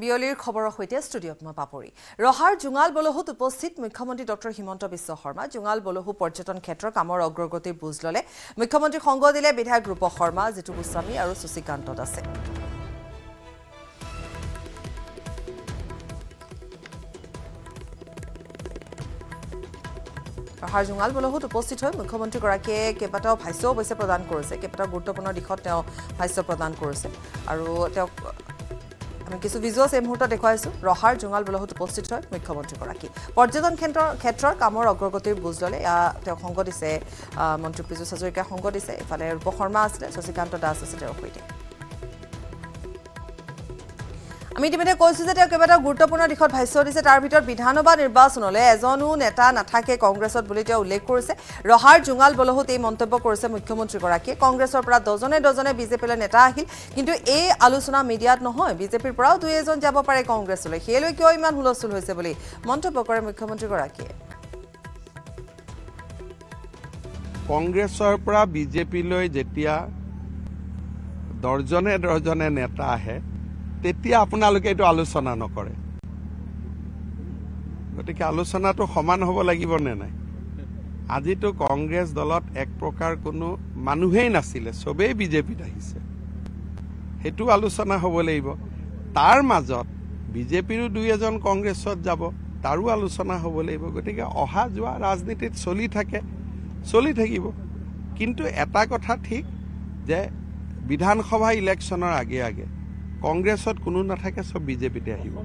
বিয়লিৰ খবৰৰ সৈতে ষ্টুডিঅ'ত মই পাপৰি। ৰহাৰ জোঙাল বলহুত উপস্থিত মুখ্যমন্ত্ৰী ডক্টৰ হিমন্ত বিশ্ব শৰ্মা। জোঙাল বলহু পৰ্যটন ক্ষেত্ৰৰ কামৰ অগ্ৰগতিৰ বুজ ল'লে। মুখ্যমন্ত্ৰীক সংগ দিলে বিধায়ক ৰূপ শৰ্মা জিতু গোস্বামী আৰু শশীকান্ত দাসে ৰহাৰ জোঙাল বলহুত উপস্থিত হৈ মুখ্যমন্ত্ৰীগৰাকীয়ে কেইবাটাও ভাষ্য অৱশ্যে প্ৰদান কৰিছে। কেইবাটাও গুৰুত্বপূৰ্ণ দিশত তেওঁ ভাষ্য প্ৰদান কৰিছে। আৰু তেওঁক আমি কিছু ভিজুৱেলছ এই মুহূৰ্তত দেখুৱাইছোঁ। ৰহাৰ জোঙাল বলহুত উপস্থিত হয় মুখ্যমন্ত্ৰীগৰাকী। পৰ্যটন ক্ষেত্ৰৰ ক্ষেত্ৰৰ কামৰ অগ্ৰগতিৰ বুজ ল'লে তেওঁক সংগ দিছে মন্ত্ৰী পীযুষ হাজৰিকাই সংগ দিছে। ইফালে ৰূপ শৰ্মা আছিলে শশীকান্ত দাস আছে তেওঁৰ সৈতে। আমি ইতিমধ্যে কৈছোঁ যে তেওঁ কেইবাটাও গুৰুত্বপূৰ্ণ দিশত ভাষ্য দিছে। তাৰ ভিতৰত বিধানসভা নিৰ্বাচনলৈ এজনো নেতা নাথাকে কংগ্ৰেছত বুলি তেওঁ উল্লেখ কৰিছে। ৰহাৰ জোঙাল বলহুত এই মন্তব্য কৰিছে মুখ্যমন্ত্ৰীগৰাকীয়ে। কংগ্ৰেছৰ পৰা ডজনে ডজনে বিজেপিলৈ নেতা আহিল কিন্তু এই আলোচনা মিডিয়াত নহয় বিজেপিৰ পৰাও দুই এজন যাব পাৰে কংগ্ৰেছলৈ। সেইলৈ কিয় ইমান হুলস্থুল হৈছে বুলি মন্তব্য কৰে মুখ্যমন্ত্ৰীগৰাকীয়ে। কংগ্ৰেছৰ পৰা বিজেপিলৈ যেতিয়া দৰ্জনে দৰ্জনে নেতা আহে তেতিয়া আপোনালোকে এইটো আলোচনা নকৰে। গতিকে আলোচনাটো সমান হ'ব লাগিব নে নাই? আজিতো কংগ্ৰেছ দলত এক প্ৰকাৰ কোনো মানুহেই নাছিলে চবেই বিজেপিত আহিছে। সেইটো আলোচনা হ'ব লাগিব। তাৰ মাজত বিজেপিৰো দুই এজন কংগ্ৰেছত যাব তাৰো আলোচনা হ'ব লাগিব। গতিকে অহা যোৱা ৰাজনীতিত চলি থাকে চলি থাকিব। কিন্তু এটা কথা ঠিক যে বিধানসভা ইলেকশ্যনৰ আগে আগে কংগ্ৰেছত কোনো নাথাকে চব বিজেপিতে আহিব।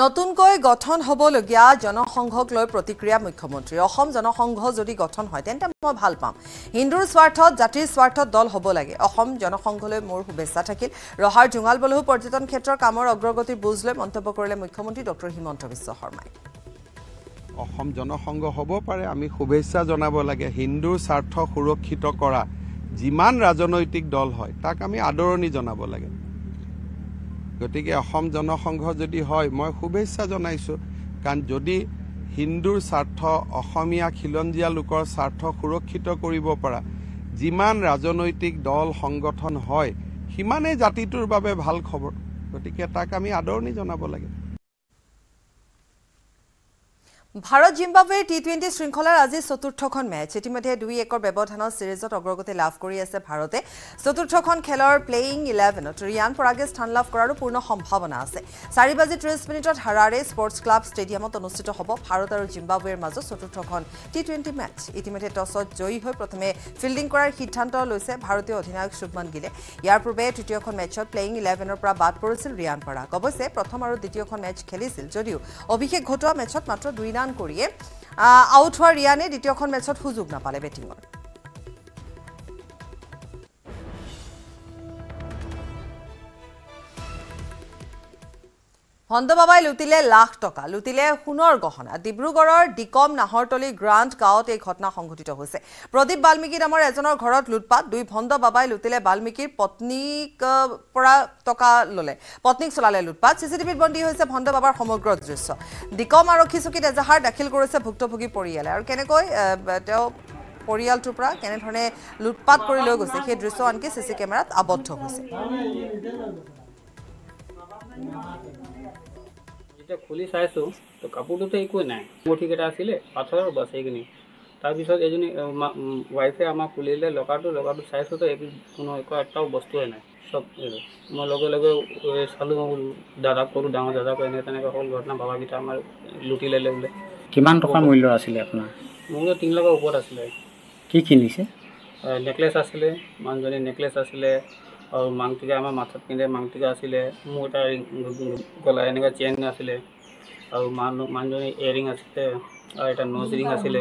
নতুনকৈ গঠন হ'বলগীয়া জনসংঘক লৈ প্ৰতিক্ৰিয়া মুখ্যমন্ত্ৰী। অসম জনসংঘ যদি গঠন হয় তেন্তে মই ভাল পাম। হিন্দুৰ স্বাৰ্থত জাতিৰ স্বাৰ্থত দল হ'ব লাগে। অসম জনসংঘলৈ মোৰ শুভেচ্ছা থাকিল। ৰহাৰ জোঙাল বলহু পৰ্যটন ক্ষেত্ৰৰ কামৰ অগ্ৰগতিৰ বুজ লৈ মন্তব্য কৰিলে মুখ্যমন্ত্ৰী ডক্টৰ হিমন্ত বিশ্ব শৰ্মাই। অসম জনসংঘ হ'ব পাৰে আমি শুভেচ্ছা জনাব লাগে। হিন্দুৰ স্বাৰ্থ সুৰক্ষিত কৰা যিমান ৰাজনৈতিক দল হয় তাক আমি আদৰণি জনাব লাগে। গতিকে অসম জনসংঘ যদি হয় মই শুভেচ্ছা জনাইছোঁ। কাৰণ যদি হিন্দুৰ স্বাৰ্থ অসমীয়া খিলঞ্জীয়া লোকৰ স্বাৰ্থ সুৰক্ষিত কৰিব পৰা যিমান ৰাজনৈতিক দল সংগঠন হয় সিমানেই জাতিটোৰ বাবে ভাল খবৰ। গতিকে তাক আমি আদৰণি জনাব লাগে। ভাৰত জিম্বাবৱেৰ টি টুৱেণ্টি শৃংখলাৰ আজি চতুৰ্থখন মেচ। ইতিমধ্যে দুই একৰ ব্যৱধানত ছিৰিজত অগ্ৰগতি লাভ কৰি আছে ভাৰতে। চতুৰ্থখন খেলৰ প্লেয়িং ইলেভেনত ৰিয়ান পৰাগে স্থান লাভ কৰাৰো পূৰ্ণ সম্ভাৱনা আছে। চাৰি বাজি ত্ৰিছ মিনিটত হাৰাৰে স্পৰ্টছ ক্লাব ষ্টেডিয়ামত অনুষ্ঠিত হ'ব। ভাৰত আৰু জিম্বাবৱেৰ মাজত চতুৰ্থখন টি টুৱেণ্টি মেচ। ইতিমধ্যে টছত জয়ী হৈ প্ৰথমে ফিল্ডিং কৰাৰ সিদ্ধান্ত লৈছে ভাৰতীয় অধিনায়ক শুভমান গিলে। ইয়াৰ পূৰ্বে তৃতীয়খন মেচত প্লেয়িং ইলেভেনৰ পৰা বাদ পৰিছিল ৰিয়ান পৰাগ। অৱশ্যে প্ৰথম আৰু দ্বিতীয়খন মেচ খেলিছিল যদিও অভিষেক ঘটোৱা মেচত মাত্ৰ দুই ৰান কৰিয়ে আউট হোৱা ৰিয়ানে দ্বিতীয়খন মেচত সুযোগ নাপালে বেটিঙৰ ভণ্ডবাবাই লুটিলে লাখ টকা লুটিলে সোণৰ গহনা। ডিব্ৰুগড়ৰ ডিকম নাহৰতলী গ্ৰাণ্ট গাঁৱত এই ঘটনা সংঘটিত হৈছে। প্ৰদীপ বাল্মীকি নামৰ এজনৰ ঘৰত লুটপাত দুই ভণ্ড বাবাই লুটিলে বাল্মীকিৰ পত্নীক পৰা টকা ল'লে। পত্নীক চলালে লুটপাত চিচিটিভিত বন্দী হৈছে ভণ্ড বাবাৰ সমগ্ৰ দৃশ্য। ডিকম আৰক্ষী চকীত এজাহাৰ দাখিল কৰিছে ভুক্তভোগী পৰিয়ালে। আৰু কেনেকৈ তেওঁ পৰিয়ালটোৰ পৰা কেনেধৰণে লুটপাত কৰি লৈ গৈছে সেই দৃশ্য আনকি চি চি কেমেৰাত আবদ্ধ হৈছে। যেতিয়া খুলি চাইছোঁ তো কাপোৰটোতো একোৱে নাই। মুঠিকেইটা আছিলে পাথৰৰ বাছ সেইখিনি। তাৰপিছত এজনী ৱাইফে আমাক খুলিলে লকাৰটো লকাৰটো চাইছোঁ তো একো কোনো একো এটাও বস্তুৱে নাই চব মই লগে লগে চালোঁ দাদাক ক'লোঁ ডাঙৰ দাদাক এনেকৈ তেনেকৈ হ'ল ঘটনা বাবাকেইটা আমাৰ লুটি ল'লে বোলে। কিমান টকা মূল্যৰ আছিলে আপোনাৰ? মোৰ তিনি লাখৰ ওপৰত আছিলে। কি কিনিছে? নেকলেছ আছিলে মানুহজনী নেকলেছ আছিলে আৰু মাংটিকা আমাৰ মাথাত পিন্ধে মাংটিকা আছিলে মোৰ এটা গলা এনেকুৱা চেইন আছিলে আৰু মানুহ মানুহজনী ইয়েৰিং আছিলে আৰু এটা নজ ৰিং আছিলে।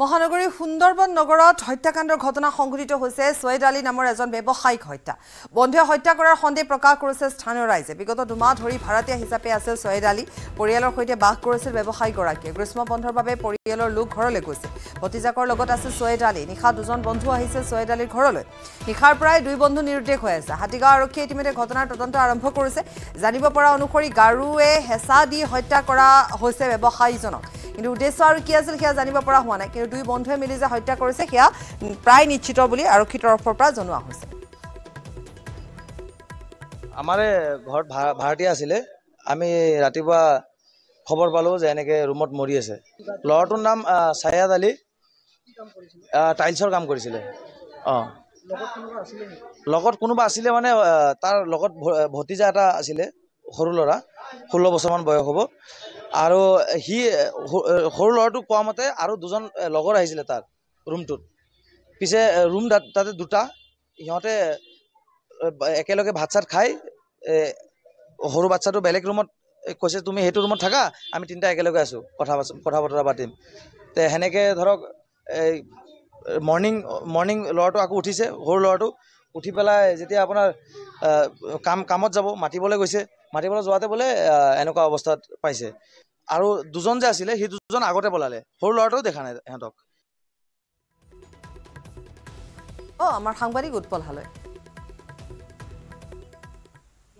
মহানগৰীৰ সুন্দৰবন নগৰত হত্যাকাণ্ডৰ ঘটনা সংঘটিত হৈছে। ছৈয়দ আলী নামৰ এজন ব্যৱসায়িক হত্যা। বন্ধুৱে হত্যা কৰাৰ সন্দেহ প্ৰকাশ কৰিছে স্থানীয় ৰাইজে। বিগত দুমাহ ধৰি ভাড়াতীয়া হিচাপে আছিল ছৈয়দ আলী। পৰিয়ালৰ সৈতে বাস কৰিছিল ব্যৱসায়ীগৰাকীয়ে। গ্ৰীষ্ম বন্ধৰ বাবে পৰিয়ালৰ লোক ঘৰলৈ গৈছিল ভতিজাকৰ লগত আছিল ছৈয়দ আলী। নিশা দুজন বন্ধু আহিছিল ছৈয়দ আলীৰ ঘৰলৈ। নিশাৰ পৰাই দুই বন্ধু নিৰুদ্দেশ হৈ আছে। হাতীগাঁও আৰক্ষীয়ে ইতিমধ্যে ঘটনাৰ তদন্ত আৰম্ভ কৰিছে। জানিব পৰা অনুসৰি গাৰুৱে হেঁচা দি হত্যা কৰা হৈছে ব্যৱসায়ীজনক। কিন্তু উদ্দেশ্য আৰু কি আছিল সেয়া জানিব পৰা হোৱা নাই। কিন্তু দুই বন্ধুৱে মিলি যে হত্যা কৰিছে সেয়া প্ৰায় নিশ্চিত বুলি আৰক্ষীৰ তৰফৰ পৰা জনোৱা হৈছে। আমাৰ ঘৰত ভাড়াতীয়া আছিলে। আমি ৰাতিপুৱা খবৰ পালোঁ যে এনেকৈ ৰুমত মৰি আছে। ল'ৰাটোৰ নাম ছায়াদ আলী। টাইলছৰ কাম কৰিছিলে। অঁ। লগত কোনোবা আছিলে মানে তাৰ লগত ভতিজা এটা আছিলে সৰু ল'ৰা। ষোল্ল বছৰমান বয়স হ'ব। আৰু সি সৰু ল'ৰাটোক কোৱা মতে আৰু দুজন লগৰ আহিছিলে তাৰ ৰুমটোত পিছে ৰুম তাত- দুটা সিহঁতে একেলগে ভাত চাত খাই সৰু বাচ্ছাটো বেলেগ ৰুমত কৈছে তুমি সেইটো ৰুমত থাকা আমি তিনিটা একেলগে আছোঁ কথা কথা বতৰা পাতিম। তে সেনেকৈ ধৰক এই মৰ্ণিং মৰ্ণিং ল'ৰাটো আকৌ উঠিছে সৰু ল'ৰাটো উঠি পেলাই যেতিয়া আপোনাৰ কাম কামত যাব মাতিবলৈ গৈছে। মাতিবলৈ যোৱাতে বোলে এনেকুৱা অৱস্থাত পাইছে। আৰু দুজন যে আছিলে সেই দুজন আগতে পলালে। সৰু ল'ৰাটোও দেখা নাই সিহঁতক। অ আমাৰ সাংবাদিক উৎপল হালৈ।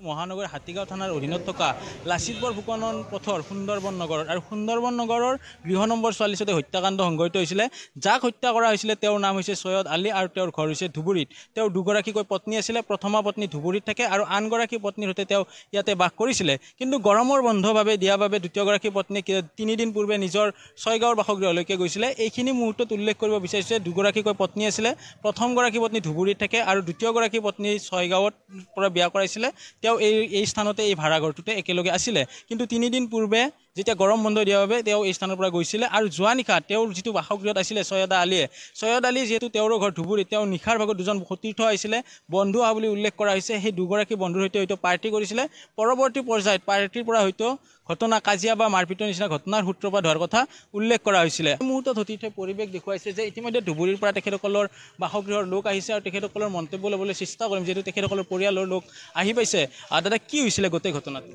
মহানগৰ হাতীগাঁও থানাৰ অধীনত থকা লাচিতবৰ ফুকনৰ পথৰ সুন্দৰবন নগৰত আৰু সুন্দৰবন নগৰৰ গৃহ নম্বৰ চোৱাল্লিছতে হত্যাকাণ্ড সংঘটিত হৈছিলে। যাক হত্যা হৈছিলে তেওঁৰ নাম হৈছে সৈয়দ আলী ঘৰ হৈছে ধুবুৰীত। তেওঁৰ দুগৰাকীকৈ পত্নী আছিলে প্ৰথমা পত্নী ধুবুৰীত থাকে আনগৰাকী পত্নীৰ সৈতে তেওঁ ইয়াতে বাস কৰিছিলে। কিন্তু দিয়াৰ বাবে দ্বিতীয়গৰাকী পত্নীয়ে কি- তিনিদিন পূৰ্বে নিজৰ ছয়গাঁৱৰ বাসগৃহলৈকে গৈছিলে। এইখিনি মুহূৰ্তত উল্লেখ কৰিব বিচাৰিছে দুগৰাকীকৈ পত্নী আছিলে প্ৰথমগৰাকী পত্নী ধুবুৰীত থাকে আৰু দ্বিতীয়গৰাকী পত্নী ছয়গাঁৱত পৰা বিয়া কৰাইছিলে। তেওঁ এই এই স্থানতে এই ভাড়াঘৰটোতে একেলগে আছিলে। কিন্তু তিনিদিন পূৰ্বে যেতিয়া গৰম বন্ধ দিয়াৰ বাবে তেওঁ এই স্থানৰ পৰা গৈছিলে আৰু যোৱা নিশা তেওঁৰ যিটো বাসগৃহত আছিলে ছৈয়দা আলীয়ে ছৈয়দ আলী যিহেতু তেওঁৰো ঘৰ ধুবুৰীত তেওঁ নিশাৰ ভাগত দুজন সতীৰ্থ আহিছিলে বন্ধু অহা বুলি উল্লেখ কৰা হৈছে সেই দুগৰাকী বন্ধুৰ সৈতে হয়তো পাৰ্টি কৰিছিলে। পৰৱৰ্তী পৰ্যায়ত পাৰ্টিৰ পৰা হয়তো ঘটনা কাজিয়া বা মাৰপিটৰ নিচিনা ঘটনাৰ সূত্ৰপাত হোৱাৰ কথা উল্লেখ কৰা হৈছিলে। এই মুহূৰ্তত সতীৰ্থই পৰিৱেশ দেখুৱাইছে যে ইতিমধ্যে ধুবুৰীৰ পৰা তেখেতসকলৰ বাসগৃহৰ লোক আহিছে আৰু তেখেতসকলৰ মন্তব্য ল'বলৈ চেষ্টা কৰিম যিহেতু তেখেতসকলৰ পৰিয়ালৰ লোক আহি পাইছে। আৰু দাদা কি হৈছিলে গোটেই ঘটনাটো?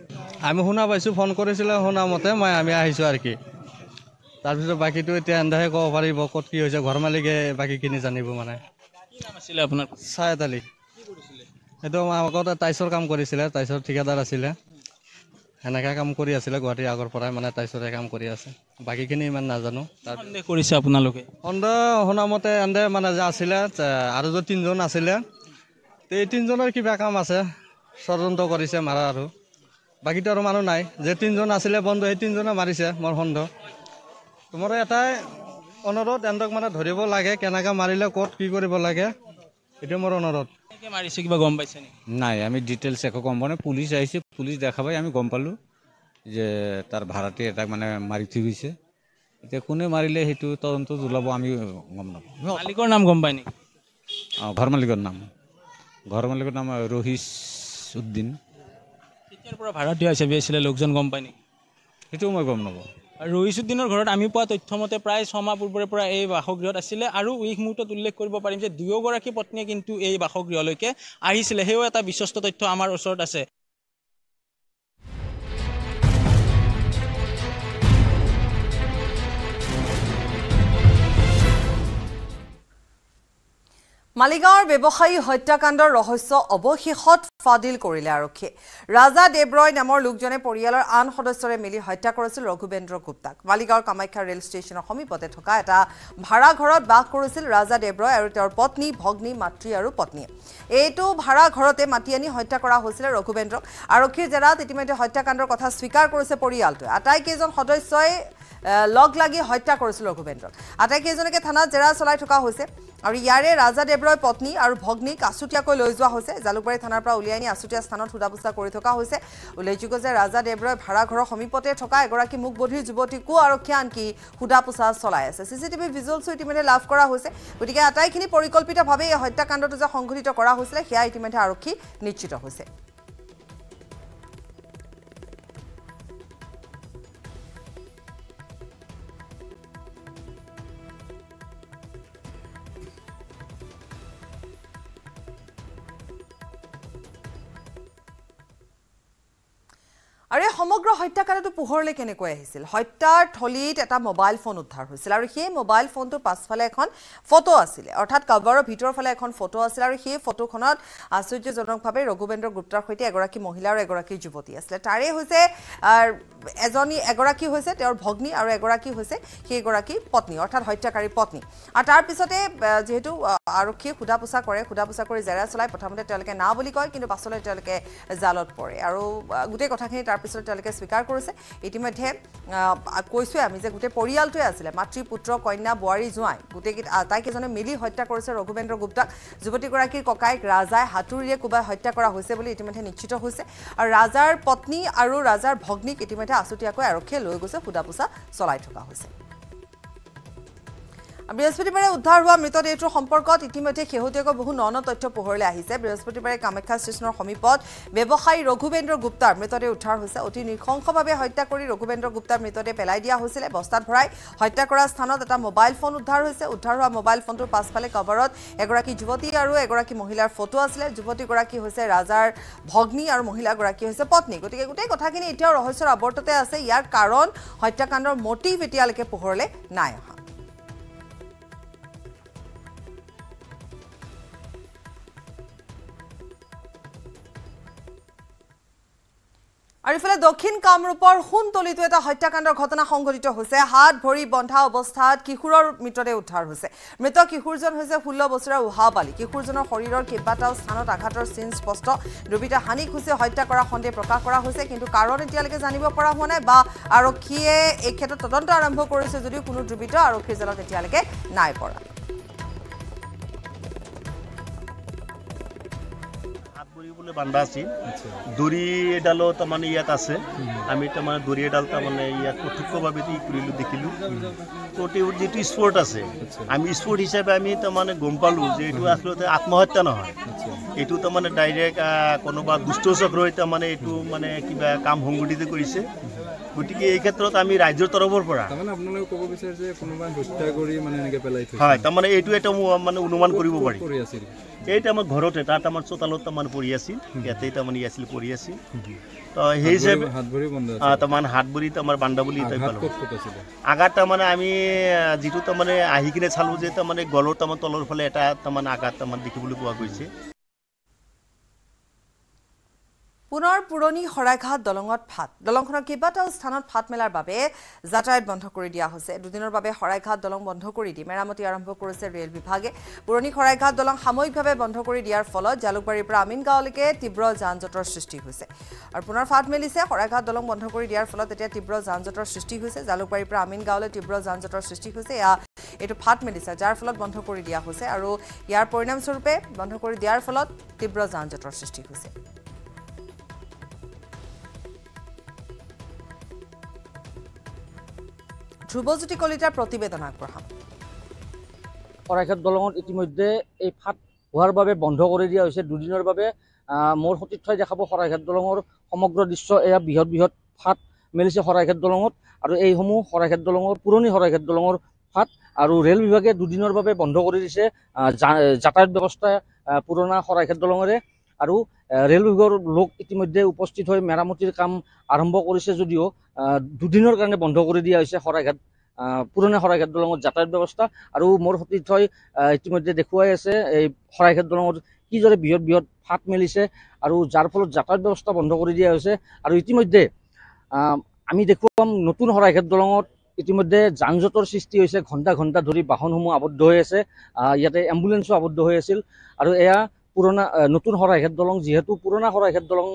আমি শুনা পাইছোঁ ফোন কৰিছিলে শুনা মতে মই আমি আহিছোঁ আৰু কি। তাৰপিছত বাকীটো এতিয়া এন্দাহে ক'ব পাৰিব ক'ত কি হৈছে ঘৰ মালিকে বাকীখিনি জানিব মানে। আছিলে আপোনাৰ? চায়দ আলি। সেইটো আগতে টাইছৰ কাম কৰিছিলে টাইছৰ ঠিকাদাৰ আছিলে। সেনেকৈ কাম কৰি আছিলে গুৱাহাটীৰ আগৰ পৰাই মানে টাইছৰে কাম কৰি আছে। বাকীখিনি ইমান নাজানো। কৰিছে আপোনালোকে? সন্দেহ শুনা মতে এন্দে মানে যে আছিলে আৰু যে তিনিজন আছিলে এই তিনিজনৰ কিবা কাম আছে। ষড়যন্ত্ৰ কৰিছে মাৰা আৰু। বাকীটো আৰু মানুহ নাই। যে তিনিজন আছিলে বন্ধু সেই তিনিজনে মাৰিছে মোৰ সন্দেহ তোমাৰ এটাই অনুৰোধ এন্দক মানে ধৰিব লাগে কেনেকৈ মাৰিলে ক'ত কি কৰিব লাগে। এইটো মোৰ অনুৰোধ। মাৰিছে কিবা গম পাইছে নেকি? নাই আমি ডিটেইলছ একো গম পোৱা নাই। পুলিচ আহিছে পুলিচ দেখা পাই আমি গম পালোঁ যে তাৰ ভাড়াতে এটাক মানে মাৰি থৈ গৈছে। এতিয়া কোনে মাৰিলে সেইটো তদন্ত ওলাব আমি গম নাপাওঁ। মালিকৰ নাম গম পায় নেকি? অঁ ঘৰ মালিকৰ নাম। ঘৰ মালিকৰ নাম ৰহিছ উদ্দিন। কেতিয়াৰ পৰা ভাড়া দিয়া হিচাপে আছিলে লোকজন গম পায় নেকি সেইটোও মই গম নাপাওঁ। আৰু ৰহিছুদ্দিনৰ ঘৰত আমি পোৱা তথ্যমতে প্ৰায় ছমাহ পূৰ্বৰে পৰা এই বাসগৃহত আছিলে আৰু এই মুহূৰ্তত উল্লেখ কৰিব পাৰিম যে দুয়োগৰাকী পত্নীয়ে কিন্তু এই বাসগৃহলৈকে আহিছিলে। সেয়াও এটা বিশ্বস্ত তথ্য আমাৰ ওচৰত আছে। মালিগাঁৱৰ ব্যৱসায়ী হত্যাকাণ্ডৰ ৰহস্য অৱশেষত ফাদিল কৰিলে আৰক্ষীয়ে। ৰাজা দেৱৰয় নামৰ লোকজনে পৰিয়ালৰ আন সদস্যৰে মিলি হত্যা কৰিছিল ৰঘুবেন্দ্ৰ গুপ্তাক। মালিগাঁৱৰ কামাখ্যা ৰেল ষ্টেচনৰ সমীপতে থকা এটা ভাড়াঘৰত বাস কৰিছিল ৰাজা দেৱৰয় আৰু তেওঁৰ পত্নী ভগ্নী মাতৃ আৰু পত্নীয়ে। এইটো ভাড়াঘৰতে মাতি আনি হত্যা কৰা হৈছিলে ৰঘুবেন্দ্ৰক। আৰক্ষীৰ জেৰাত ইতিমধ্যে হত্যাকাণ্ডৰ কথা স্বীকাৰ কৰিছে পৰিয়ালটোৱে। আটাইকেইজন সদস্যই লগ লাগি হত্যা কৰিছিল ৰঘুবেন্দ্ৰক। আটাইকেইজনকে থানাত জেৰা চলাই থকা হৈছে। আৰু ইয়াৰে ৰাজা দেৱৰয় পত্নী আৰু ভগ্নীক আছুতীয়াকৈ লৈ যোৱা হৈছে। জালুকবাৰী থানাৰ পৰা উলিয়াই নি আছুতীয়া স্থানত সোধা পোছা কৰি থকা হৈছে। উল্লেখযোগ্য যে ৰাজা দেৱৰয় ভাড়াঘৰৰ সমীপতে থকা এগৰাকী মুখবধিৰ যুৱতীকো আৰক্ষীয়ে আনকি সোধা পোছা চলাই আছে। চি চি টিভি ভিজুৱেলছো ইতিমধ্যে লাভ কৰা হৈছে। গতিকে আটাইখিনি পৰিকল্পিতভাৱে এই হত্যাকাণ্ডটো যে সংঘটিত কৰা হৈছিলে সেয়া ইতিমধ্যে আৰক্ষী নিশ্চিত হৈছে। আৰু এই সমগ্ৰ হত্যাকাণ্ডটো পোহৰলৈ কেনেকৈ আহিছিল? হত্যাৰ থলীত এটা মোবাইল ফোন উদ্ধাৰ হৈছিল আৰু সেই মোবাইল ফোনটোৰ পাছফালে এখন ফটো আছিলে। অৰ্থাৎ কাবাৰৰ ভিতৰৰ ফালে এখন ফটো আছিল আৰু সেই ফটোখনত আশ্চৰ্যজনকভাৱে ৰঘুবেন্দ্ৰ গুপ্তাৰ সৈতে এগৰাকী মহিলা আৰু এগৰাকী যুৱতী আছিলে। তাৰে হৈছে এজনী এগৰাকী হৈছে তেওঁৰ ভগ্নী আৰু এগৰাকী হৈছে সেইগৰাকী পত্নী অৰ্থাৎ হত্যাকাৰী পত্নী। আৰু তাৰপিছতে যিহেতু আৰক্ষীয়ে সোধা পোছা কৰে সোধা পোছা কৰি জেৰা চলাই প্ৰথমতে তেওঁলোকে না বুলি কয় কিন্তু পাছলৈ তেওঁলোকে জালত পৰে। আৰু গোটেই কথাখিনি তাৰপিছত তেওঁলোকে স্বীকাৰ কৰিছে। ইতিমধ্যে কৈছোৱে আমি যে গোটেই পৰিয়ালটোৱে আছিলে মাতৃ পুত্ৰ কন্যা বোৱাৰী জোঁৱাই গোটেইকেইটা আটাইকেইজনে মিলি হত্যা কৰিছে ৰঘুবেন্দ্ৰ গুপ্তাক। যুৱতীগৰাকীৰ ককাইক ৰাজাই হাতুৰিৰে কোবাই হত্যা কৰা হৈছে বুলি ইতিমধ্যে নিশ্চিত হৈছে। আৰু ৰাজাৰ পত্নী আৰু ৰাজাৰ ভগ্নীক ইতিমধ্যে আছুতীয়াকৈ আৰক্ষীয়ে লৈ গৈছে সোধা পোছা চলাই থকা হৈছে। বৃহস্পতিবাৰে উদ্ধাৰ হোৱা মৃতদেহটোৰ সম্পৰ্কত ইতিমধ্যে শেহতীয়াকৈ বহু ন ন তথ্য পোহৰলৈ আহিছে। বৃহস্পতিবাৰে কামাখ্যা ষ্টেচনৰ সমীপত ব্যৱসায়ী ৰঘুবেন্দ্ৰ গুপ্তাৰ মৃতদেহ উদ্ধাৰ হৈছে। অতি নৃশংসভাৱে হত্যা কৰি ৰঘুবেন্দ্ৰ গুপ্তাৰ মৃতদেহ পেলাই দিয়া হৈছিলে। বস্তাত ভৰাই হত্যা কৰা স্থানত এটা মোবাইল ফোন উদ্ধাৰ হৈছে। উদ্ধাৰ হোৱা মোবাইল ফোনটোৰ পাছফালে কভাৰত এগৰাকী যুৱতী আৰু এগৰাকী মহিলাৰ ফটো আছিলে। যুৱতীগৰাকী হৈছে ৰাজাৰ ভগ্নী আৰু মহিলাগৰাকী হৈছে পত্নী। গতিকে গোটেই কথাখিনি এতিয়াও ৰহস্যৰ আৱৰ্ততে আছে। ইয়াৰ কাৰণ হত্যাকাণ্ডৰ মটিভ এতিয়ালৈকে পোহৰলৈ নাই অহা। আৰু ইফালে দক্ষিণ কামৰূপৰ সোণতলিতো এটা হত্যাকাণ্ডৰ ঘটনা সংঘটিত হৈছে। হাত ভৰি বন্ধা অৱস্থাত কিশোৰৰ মৃতদেহ উদ্ধাৰ হৈছে। মৃত কিশোৰজন হৈছে ষোল্ল বছৰীয়া উহা বালি কিশোৰজনৰ শৰীৰৰ কেইবাটাও স্থানত আঘাতৰ চিন স্পষ্ট। দুৰ্বৃত্তই হানি খুচি হত্যা কৰা সন্দেহ প্ৰকাশ কৰা হৈছে কিন্তু কাৰণ এতিয়ালৈকে জানিব পৰা হোৱা নাই বা আৰক্ষীয়ে এই ক্ষেত্ৰত তদন্ত আৰম্ভ কৰিছে যদিও কোনো দুৰ্বৃত্ত আৰক্ষীৰ জালত এতিয়ালৈকে নাই পৰা। হাত ভৰিবলৈ বান্ধা আছিল। দড়ি এডালো তাৰমানে ইয়াত আছে। আমি তাৰমানে দড়ি এডাল তাৰমানে ইয়াত প্ৰত্যক্ষভাৱে ই কৰিলোঁ দেখিলোঁ। তো যিটো স্পৰ্ট আছে আমি স্পৰ্ট হিচাপে আমি তাৰমানে গম পালোঁ যে এইটো আচলতে আত্মহত্যা নহয়। এইটো তাৰমানে ডাইৰেক্ট কোনোবা দুষ্ট চক্ৰই তাৰমানে এইটো মানে কিবা কাম সংগঠিত কৰিছে। গতিকে এই ক্ষেত্ৰত আমি ৰাজ্যৰ তৰফৰ পৰা হয় তাৰমানে এইটো এটা মানে অনুমান কৰিব পাৰি। এইটো আমাৰ ঘৰতে তাত আমাৰ চোতালত তাৰমানে পৰি আছিল ইয়াতে তাৰমানে ই আছিল পৰি আছিল। তো সেই হিচাপে আহ, তাৰমানে হাত ভৰি তাৰমানে বান্ধা বুলি আঘাত তাৰমানে আমি যিটো তাৰমানে আহি কিনে চালোঁ যে তাৰমানে গলৰ তাৰমানে তলৰ ফালে এটা তাৰমানে আঘাত তাৰমানে দেখিবলৈ পোৱা গৈছে। পুনৰ পুৰণি শৰাইঘাট দলঙত ফাট। দলংখনৰ কেইবাটাও স্থানত ফাট মেলাৰ বাবে যাতায়াত বন্ধ কৰি দিয়া হৈছে। দুদিনৰ বাবে শৰাইঘাট দলং বন্ধ কৰি দি মেৰামতি আৰম্ভ কৰিছে ৰেল বিভাগে। পুৰণি শৰাইঘাট দলং সাময়িকভাৱে বন্ধ কৰি দিয়াৰ ফলত জালুকবাৰীৰ পৰা আমিনগাঁৱলৈকে তীব্ৰ যান জঁটৰ সৃষ্টি হৈছে। আৰু পুনৰ ফাট মেলিছে শৰাইঘাট দলং বন্ধ কৰি দিয়াৰ ফলত এতিয়া তীব্ৰ যান জঁটৰ সৃষ্টি হৈছে। জালুকবাৰীৰ পৰা আমিনগাঁৱলৈ তীব্ৰ যান জঁটৰ সৃষ্টি হৈছে। এয়া এইটো ফাট মেলিছে যাৰ ফলত বন্ধ কৰি দিয়া হৈছে। আৰু ইয়াৰ পৰিণামস্বৰূপে বন্ধ কৰি দিয়াৰ ফলত তীব্ৰ যান জঁটৰ সৃষ্টি হৈছে। ধ্ৰুৱজ্যোতি কলিতাৰ প্ৰতিবেদন আগবঢ়াম। শৰাইঘাট দলঙত ইতিমধ্যে এই ফাট হোৱাৰ বাবে বন্ধ কৰি দিয়া হৈছে। দুদিনৰ বাবে মোৰ সতীৰ্থই দেখাব শৰাইঘাট দলঙৰ সমগ্ৰ দৃশ্য। এয়া বৃহৎ বৃহৎ ফাট মেলিছে শৰাইঘাট দলঙত আৰু এইসমূহ শৰাইঘাট দলঙৰ পুৰণি শৰাইঘাট দলঙৰ ফাট আৰু ৰেল বিভাগে দুদিনৰ বাবে বন্ধ কৰি দিছে। যাতায়াত ব্যৱস্থা পুৰণা শৰাইঘাট দলঙেৰে। আৰু ৰেল বিভাগৰ লোক ইতিমধ্যে উপস্থিত হৈ মেৰামতিৰ কাম আৰম্ভ কৰিছে যদিও দুদিনৰ কাৰণে বন্ধ কৰি দিয়া হৈছে শৰাইঘাট পুৰণা শৰাইঘাট দলঙত যাতায়াত ব্যৱস্থা। আৰু মোৰ সতীৰ্থই ইতিমধ্যে দেখুৱাই আছে এই শৰাইঘাট দলঙত কিদৰে বৃহৎ বৃহৎ ফাট মেলিছে আৰু যাৰ ফলত যাতায়াত ব্যৱস্থা বন্ধ কৰি দিয়া হৈছে। আৰু ইতিমধ্যে আমি দেখুৱাম নতুন শৰাইঘাট দলঙত ইতিমধ্যে যান জঁটৰ সৃষ্টি হৈছে। ঘণ্টা ঘণ্টা ধৰি বাহনসমূহ আবদ্ধ হৈ আছে। ইয়াতে এম্বুলেঞ্চো আবদ্ধ হৈ আছিল। আৰু এয়া পুৰণা নতুন শৰাইঘাট দলং যিহেতু পুৰণা শৰাইঘাট দলং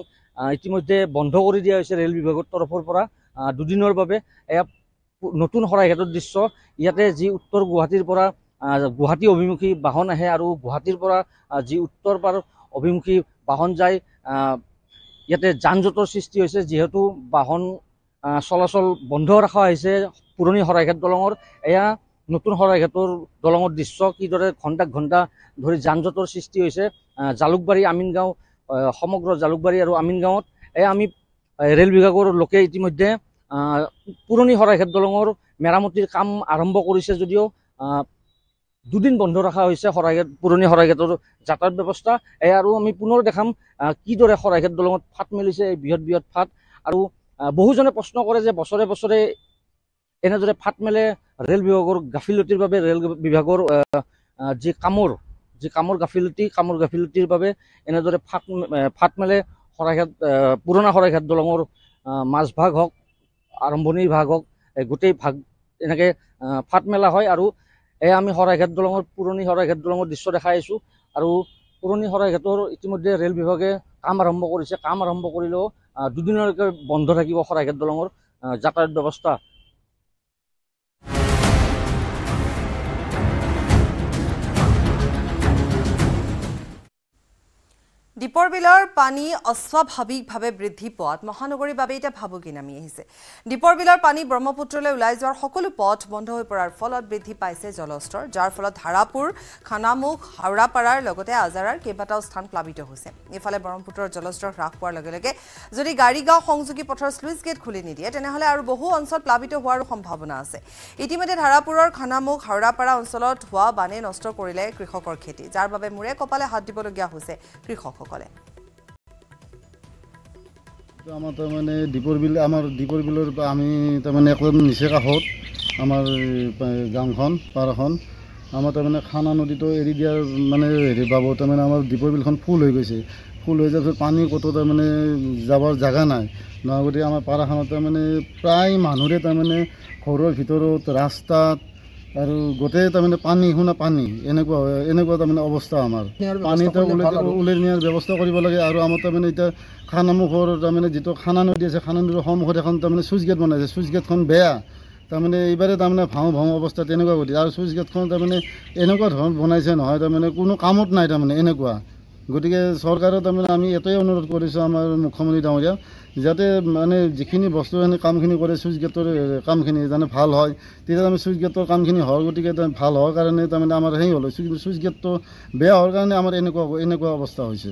ইতিমধ্যে বন্ধ কৰি দিয়া হৈছে ৰেল বিভাগৰ তৰফৰ পৰা দুদিনৰ বাবে। এয়া নতুন শৰাইঘাটৰ দৃশ্য। ইয়াতে যি উত্তৰ গুৱাহাটীৰ পৰা গুৱাহাটী অভিমুখী বাহন আহে আৰু গুৱাহাটীৰ পৰা যি উত্তৰ পাৰ অভিমুখী বাহন যায় ইয়াতে যান জঁটৰ সৃষ্টি হৈছে। যিহেতু বাহন চলাচল বন্ধ ৰখা হৈছে পুৰণি শৰাইঘাট দলঙৰ এয়া নতুন শৰাইঘাটৰ দলঙৰ দৃশ্য। কিদৰে ঘণ্টা ঘণ্টা ধৰি যান জঁটৰ সৃষ্টি হৈছে জালুকবাৰী আমিনগাঁও সমগ্ৰ জালুকবাৰী আৰু আমিনগাঁৱত এয়া আমি ৰেল বিভাগৰ লোকে ইতিমধ্যে পুৰণি শৰাইঘাট দলঙৰ মেৰামতিৰ কাম আৰম্ভ কৰিছে যদিও দুদিন বন্ধ ৰখা হৈছে শৰাইঘাট পুৰণি শৰাইঘাটৰ যাতায়াত ব্যৱস্থা। এয়া আৰু আমি পুনৰ দেখাম কিদৰে শৰাইঘাট দলঙত ফাট মেলিছে এই বৃহৎ বৃহৎ ফাট। আৰু বহুজনে প্ৰশ্ন কৰে যে বছৰে বছৰে এনেদৰে ফাট মেলে ৰেল বিভাগৰ গাফিলতিৰ বাবে ৰেল বিভাগৰ যি কামৰ যি কামৰ গাফিলতি কামৰ গাফিলতিৰ বাবে এনেদৰে ফাট ফাট মেলে শৰাইঘাট পুৰণা শৰাইঘাট দলঙৰ মাজভাগ হওক আৰম্ভণিৰ ভাগ হওক গোটেই ভাগ এনেকৈ ফাট মেলা হয় আৰু এয়া আমি শৰাইঘাট দলঙৰ পুৰণি শৰাইঘাট দলঙৰ দৃশ্য দেখাই আছোঁ আৰু পুৰণি শৰাইঘাটৰ ইতিমধ্যে ৰেল বিভাগে কাম আৰম্ভ কৰিছে। কাম আৰম্ভ কৰিলেও দুদিনলৈকে বন্ধ থাকিব শৰাইঘাট দলঙৰ যাতায়াত ব্যৱস্থা। দীপৰ বিলৰ পানী অস্বাভাৱিকভাৱে বৃদ্ধি পোৱাত মহানগৰীৰ বাবে এতিয়া ভাবুকি নামি আহিছে। দীপৰ বিলৰ পানী ব্ৰহ্মপুত্ৰলৈ ওলাই যোৱাৰ সকলো পথ বন্ধ হৈ পৰাৰ ফলত বৃদ্ধি পাইছে জলস্তৰ যাৰ ফলত ধাৰাপুৰ খানামুখ হাওৰাপাৰাৰ লগতে আজাৰাৰ কেইবাটাও স্থান প্লাৱিত হৈছে। ইফালে ব্ৰহ্মপুত্ৰৰ জলস্তৰ হ্ৰাস পোৱাৰ লগে লগে যদি গাড়ীগাঁও সংযোগী পথৰ শ্লুইচ গেট খুলি নিদিয়ে তেনেহ'লে আৰু বহু অঞ্চল প্লাৱিত হোৱাৰো সম্ভাৱনা আছে। ইতিমধ্যে ধাৰাপুৰৰ খানামুখ হাওৰাপাৰা অঞ্চলত হোৱা বানে নষ্ট কৰিলে কৃষকৰ খেতি যাৰ বাবে মূৰে কপালে হাত দিবলগীয়া হৈছে কৃষকসকলে আমাৰ তাৰমানে দীপৰ বিল আমাৰ দীপৰ বিলৰ পৰা আমি তাৰমানে একদম নিচে কাষত আমাৰ গাঁওখন পাৰখন আমাৰ তাৰমানে খানা নদীটো এৰি দিয়াৰ মানে হেৰি পাব তাৰমানে আমাৰ দীপৰ বিলখন ফুল হৈ গৈছে। ফুল হৈ যোৱাৰ পিছত পানী ক'তো তাৰমানে যাবৰ জেগা নাই। নোহোৱা গতিকে আমাৰ পাৰাখনত তাৰমানে প্ৰায় মানুহৰে তাৰমানে ঘৰৰ ভিতৰত ৰাস্তাত আৰু গোটেই তাৰমানে পানী শুনা পানী এনেকুৱা হয়- এনেকুৱা তাৰমানে অৱস্থা আমাৰ। পানীটো ওলাই ওলাই নিয়াৰ ব্যৱস্থা কৰিব লাগে আৰু আমাৰ তাৰমানে এতিয়া খানামুখৰ তাৰমানে যিটো খানা নদী আছে খানা নদীৰ সন্মুখত এখন তাৰমানে চুইচ গেট বনাইছে চুইচ গেটখন বেয়া। তাৰমানে এইবাৰে তাৰমানে ভাওঁ ভাওঁ অৱস্থা তেনেকুৱা গতি আৰু চুইচ গেটখন তাৰমানে এনেকুৱা ধৰণৰ বনাইছে নহয় তাৰমানে কোনো কামত নাই তাৰমানে এনেকুৱা। গতিকে চৰকাৰৰ তাৰমানে আমি এটাই অনুৰোধ কৰিছোঁ আমাৰ মুখ্যমন্ত্ৰী ডাঙৰীয়া যাতে মানে যিখিনি বস্তুখিনি কামখিনি কৰে চুইচ গেটৰ কামখিনি যাতে ভাল হয় তেতিয়া আমি চুইচ গেটৰ কামখিনি হোৱাৰ গতিকে ভাল হোৱাৰ কাৰণে তাৰমানে আমাৰ সেই হ'ল। চুইচ গেটটো বেয়া হোৱাৰ কাৰণে আমাৰ এনেকুৱা এনেকুৱা অৱস্থা হৈছে।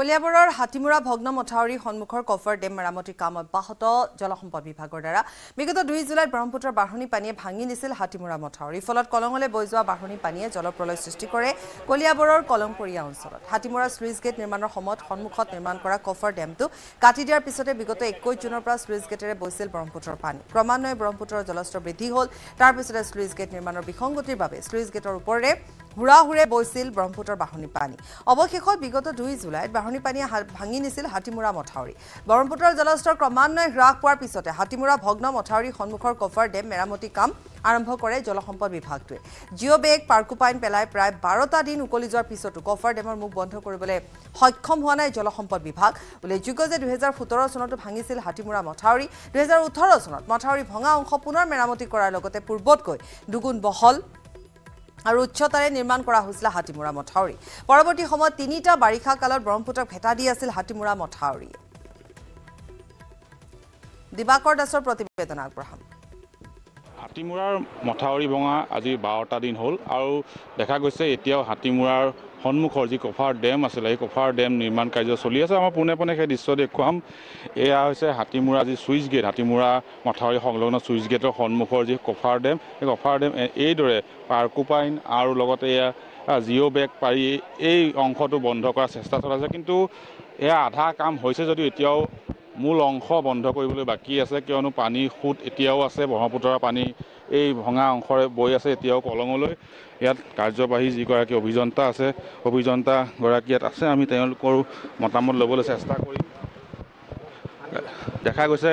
কলিয়াবৰৰ হাতীমূৰা ভগ্ন মথাউৰি সন্মুখৰ কফৰ ডেম মেৰামতিৰ কাম অব্যাহত জলসম্পদ বিভাগৰ দ্বাৰা। বিগত দুই জুলাইত ব্ৰহ্মপুত্ৰৰ বাঢ়নী পানীয়ে ভাঙি নিছিল হাতীমূৰা মথাউৰি। ফলত কলঙলৈ বৈ যোৱা বাঢ়নী পানীয়ে জলপ্ৰলয় সৃষ্টি কৰে কলিয়াবৰৰ কলংপৰীয়া অঞ্চলত। হাতীমূৰা শ্লুইচ গেট নিৰ্মাণৰ সময়ত সন্মুখত নিৰ্মাণ কৰা কফৰ ডেমটো কাটি দিয়াৰ পিছতে বিগত একৈছ জুনৰ পৰা শ্লুইচ গেটেৰে বৈছিল ব্ৰহ্মপুত্ৰৰ পানী। ক্ৰমান্বয়ে ব্ৰহ্মপুত্ৰৰ জলস্তৰ বৃদ্ধি হ'ল। তাৰ পিছতে শ্লুইচ গেট নিৰ্মাণৰ বিসংগতিৰ বাবে শ্লুইচ গেটৰ ওপৰেৰে হুৰা হুৰে বৈছিল ব্ৰহ্মপুত্ৰৰ বাঢ়নী পানী। অৱশেষত বিগত দুই জুলাইত বাঢ়নী পানীয়ে ভাঙি নিছিল হাতীমূৰা মথাউৰি। ব্ৰহ্মপুত্ৰৰ জলস্তৰ ক্ৰমান্বয়ে হ্ৰাস পোৱাৰ পিছতে হাতীমূৰা ভগ্ন মথাউৰি সন্মুখৰ কফাৰ ডেম মেৰামতি কাম আৰম্ভ কৰে জলসম্পদ বিভাগটোৱে। জিঅ' বেগ পাৰ্কোপাইন পেলাই প্ৰায় বাৰটা দিন উকলি যোৱাৰ পিছতো কফাৰ ডেমৰ মুখ বন্ধ কৰিবলৈ সক্ষম হোৱা নাই জলসম্পদ বিভাগ। উল্লেখযোগ্য যে দুহেজাৰ সোতৰ চনতো ভাঙিছিল হাতীমূৰা মথাউৰি। দুহেজাৰ ওঠৰ চনত মথাউৰি ভঙা অংশ পুনৰ মেৰামতি কৰাৰ লগতে পূৰ্বতকৈ দুগুণ বহল। আৰু উচ্চতাৰে নিৰ্মাণ কৰা হৈছিল হাতীমূৰা মথাউৰি। পৰৱৰ্তী সময়ত তিনিটা বাৰিষা কালত ব্ৰহ্মপুত্ৰক ভেটা দি আছিল হাতীমূৰা মথাউৰি। দিবাকৰ দাসৰ প্ৰতিবেদন আগবঢ়াম। হাতীমূৰাৰ মথাউৰি ভঙা আজি বাৰটা দিন হ'ল আৰু দেখা গৈছে এতিয়াও হাতীমূৰাৰ সন্মুখৰ যি কফাৰ ডেম আছিলে সেই কফাৰ ডেম নিৰ্মাণ কাৰ্য চলি আছে। আমাৰ পোনে পোনে সেই দৃশ্য দেখুৱাম। এয়া হৈছে হাতীমূৰা যি চুইচ গেট হাতীমূৰা মথাউৰি সংলগ্ন চুইচ গেটৰ সন্মুখৰ যি কফাৰ ডেম। সেই কফাৰ ডেম এইদৰে পাৰ্কোপাইন আৰু লগতে এয়া জিঅ' বেগ পাৰি এই অংশটো বন্ধ কৰাৰ চেষ্টা চলাইছে। কিন্তু এয়া আধা কাম হৈছে যদিও এতিয়াও মূল অংশ বন্ধ কৰিবলৈ বাকী আছে। কিয়নো পানীৰ সোঁত এতিয়াও আছে। ব্ৰহ্মপুত্ৰৰ পানী এই ভঙা অংশৰে বৈ আছে এতিয়াও কলঙলৈ ইয়াত কাৰ্যবাহী যিগৰাকী অভিযন্তা আছে অভিযন্তাগৰাকী ইয়াত আছে আমি তেওঁলোকৰ মতামত ল'বলৈ চেষ্টা কৰিম। দেখা গৈছে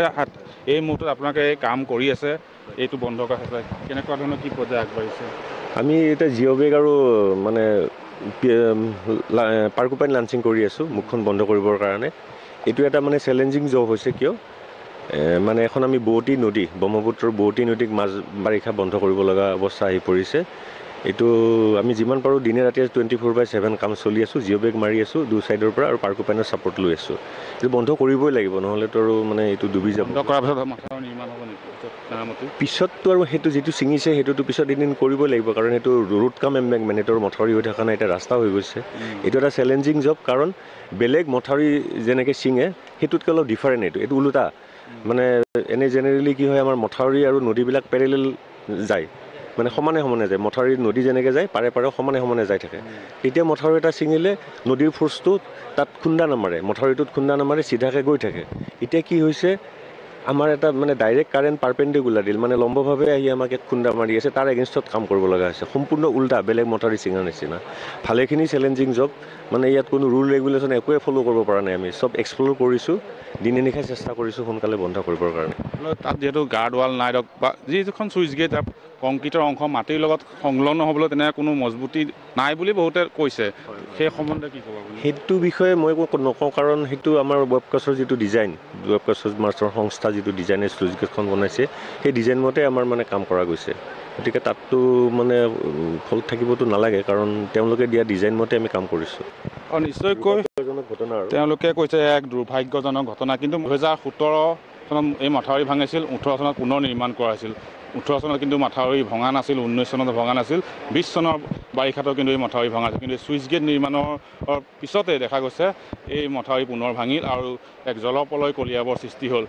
এই মুহূৰ্তত আপোনালোকে এই কাম কৰি আছে এইটো বন্ধ কৰা হৈছে কেনেকুৱা ধৰণৰ কি পৰ্যায় আগবাঢ়িছে? আমি এতিয়া জিঅ' বেগ আৰু মানে পাৰ্কোপাইন লাঞ্চিং কৰি আছোঁ মুখখন বন্ধ কৰিবৰ কাৰণে। এইটো এটা মানে চেলেঞ্জিং জব হৈছে কিয়? মানে এখন আমি বোৱতী নদী ব্ৰহ্মপুত্ৰৰ বোৱতী নদীক মাজ বাৰিষা বন্ধ কৰিব লগা অৱস্থা আহি পৰিছে। এইটো আমি যিমান পাৰোঁ দিনে ৰাতিয়ে টুৱেণ্টি ফ'ৰ বাই ছেভেন কাম চলি আছোঁ জিঅ' বেগ মাৰি আছোঁ দু ছাইডৰ পৰা আৰু পাৰ্কোপাইনৰ ছাপৰ্ট লৈ আছোঁ। এইটো বন্ধ কৰিবই লাগিব নহ'লেতো আৰু মানে এইটো ডুবি যাব। পিছততো আৰু সেইটো যিটো ছিঙিছে সেইটোতো পিছত এদিন কৰিবই লাগিব কাৰণ সেইটো ৰোড কাম এম্বেকমেণ্ট সেইটোৰ মথাউৰি হৈ থকা নাই এতিয়া ৰাস্তা হৈ গৈছে। এইটো এটা চেলেঞ্জিং জব কাৰণ বেলেগ মথাউৰি যেনেকৈ ছিঙে সেইটোতকৈ অলপ ডিফাৰেণ্ট এইটো। এইটো ওলোটা মানে এনেই জেনেৰেলি কি হয় আমাৰ মথাউৰি আৰু নদীবিলাক পেৰেলেল যায়। মানে সমানে সমানে যায়। মথাউৰি নদী যেনেকৈ যায় পাৰে পাৰে সমানে সমানে যাই থাকে। তেতিয়া মথাউৰি এটা ছিঙিলে নদীৰ ফোৰ্চটো তাত খুন্দা নামাৰে। মথাউৰিটোত খুন্দা নামাৰে চিধাকৈ গৈ থাকে। এতিয়া কি হৈছে আমাৰ এটা মানে ডাইৰেক্ট কাৰেণ্ট পাৰ্পেণ্ডিকুলাৰ দিল। মানে লম্বভাৱে আহি আমাক এক খুন্দা মাৰি আছে। তাৰ এগেইনষ্টত কাম কৰিব লগা হৈছে। সম্পূৰ্ণ উল্টা বেলেগ মথাউৰি ছিঙাৰ নিচিনা। ভালেখিনি চেলেঞ্জিং জব মানে ইয়াত কোনো ৰুল ৰেগুলেশ্যন একোৱে ফ'ল' কৰিব পৰা নাই আমি। চব এক্সপ্ল'ৰ কৰিছোঁ দিনে নিশাই চেষ্টা কৰিছোঁ সোনকালে বন্ধ কৰিবৰ কাৰণে। তাত যিহেতু গাৰ্ড ৱাল নাই ধৰক বা যিখন চুইচ গেট তাত কংক্ৰিটৰ অংশ মাটিৰ লগত সংলগ্ন হ'বলৈ তেনে কোনো মজবুতি নাই বুলি বহুতে কৈছে। সেই সম্বন্ধে কি ক'ব সেইটো বিষয়ে মই নকওঁ কাৰণ সেইটো আমাৰ ৱেবকাষ্টৰ যিটো ডিজাইন ৱেবকাষ্টৰ মাষ্টৰ সংস্থা যিটো ডিজাইনে চুইচ গেটখন বনাইছে সেই ডিজাইন মতে আমাৰ মানে কাম কৰা গৈছে। গতিকে তাততো মানে ফল্ট থাকিবতো নালাগে কাৰণ তেওঁলোকে দিয়া ডিজাইন মতে আমি কাম কৰিছোঁ। আৰু নিশ্চয়কৈ। ঘটনা তেওঁলোকে কৈছে এক দুৰ্ভাগ্যজনক ঘটনা কিন্তু দুহেজাৰ সোতৰ চনত এই মথাউৰি ভাঙিছিল ওঠৰ চনত পুনৰ নিৰ্মাণ কৰা হৈছিল। ওঠৰ চনত কিন্তু মথাউৰি ভঙা নাছিল ঊনৈছ চনত ভঙা নাছিল বিছ চনৰ বাৰিষাতো কিন্তু এই মথাউৰি ভঙা আছিল কিন্তু চুইচ গেট নিৰ্মাণৰ পিছতে দেখা গৈছে এই মথাউৰি পুনৰ ভাঙিল আৰু এক জলপলয় কলিয়াবৰ সৃষ্টি হ'ল।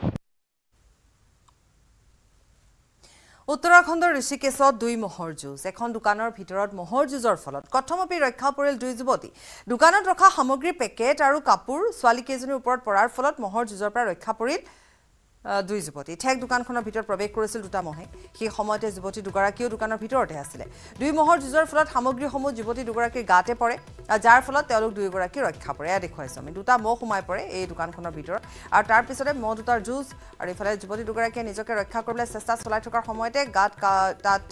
উত্তৰাখণ্ডৰ ঋষিকেশত দুই মহৰ যুঁজ। এখন দোকানৰ ভিতৰত মহৰ যুঁজৰ ফলত কথমপি ৰক্ষা পৰিল দুই যুৱতী। দোকানত ৰখা সামগ্ৰীৰ পেকেট আৰু কাপোৰ ছোৱালীকেইজনীৰ ওপৰত পৰাৰ ফলত মহৰ যুঁজৰ পৰা ৰক্ষা পৰিল দুই যুৱতী। ঠেক দোকানখনৰ ভিতৰত প্ৰৱেশ কৰিছিল দুটা মহে। সেই সময়তে যুৱতী দুগৰাকীও দোকানৰ ভিতৰতে আছিলে। দুই মহৰ যুঁজৰ ফলত সামগ্ৰীসমূহ যুৱতী দুগৰাকীৰ গাতে পৰে যাৰ ফলত তেওঁলোক দুয়োগৰাকী ৰক্ষা পৰে। এয়া দেখুৱাইছোঁ আমি। দুটা মহ সোমাই পৰে এই দোকানখনৰ ভিতৰত। আৰু তাৰ পিছতে মহ দুটাৰ যুঁজ আৰু ইফালে যুৱতী দুগৰাকীয়ে নিজকে ৰক্ষা কৰিবলৈ চেষ্টা চলাই থকাৰ সময়তে গাত তাত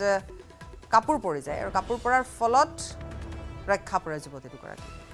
কাপোৰ পৰি যায়। আৰু কাপোৰ পৰাৰ ফলত ৰক্ষা পৰে যুৱতী দুগৰাকী।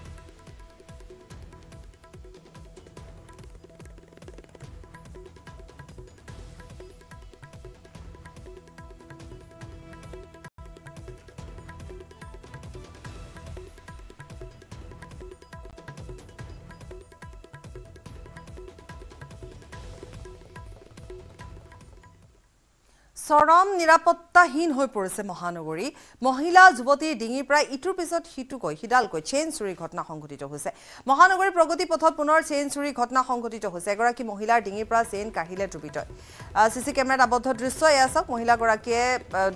চৰম নিৰাপত্তাহীন হৈ পৰিছে মহানগৰী। মহিলা যুৱতীৰ ডিঙিৰ পৰা ইটোৰ পিছত সিটোকৈ সিডালকৈ চেইন চুৰিৰ ঘটনা সংঘটিত হৈছে। মহানগৰীৰ প্ৰগতি পথত পুনৰ চেইন চুৰিৰ ঘটনা সংঘটিত হৈছে। এগৰাকী মহিলাৰ ডিঙিৰ পৰা চেইন কাঢ়িলে দুৰ্বৃত্তই চি চি কেমেৰাত আবদ্ধ দৃশ্য এয়া চাওক। মহিলাগৰাকীয়ে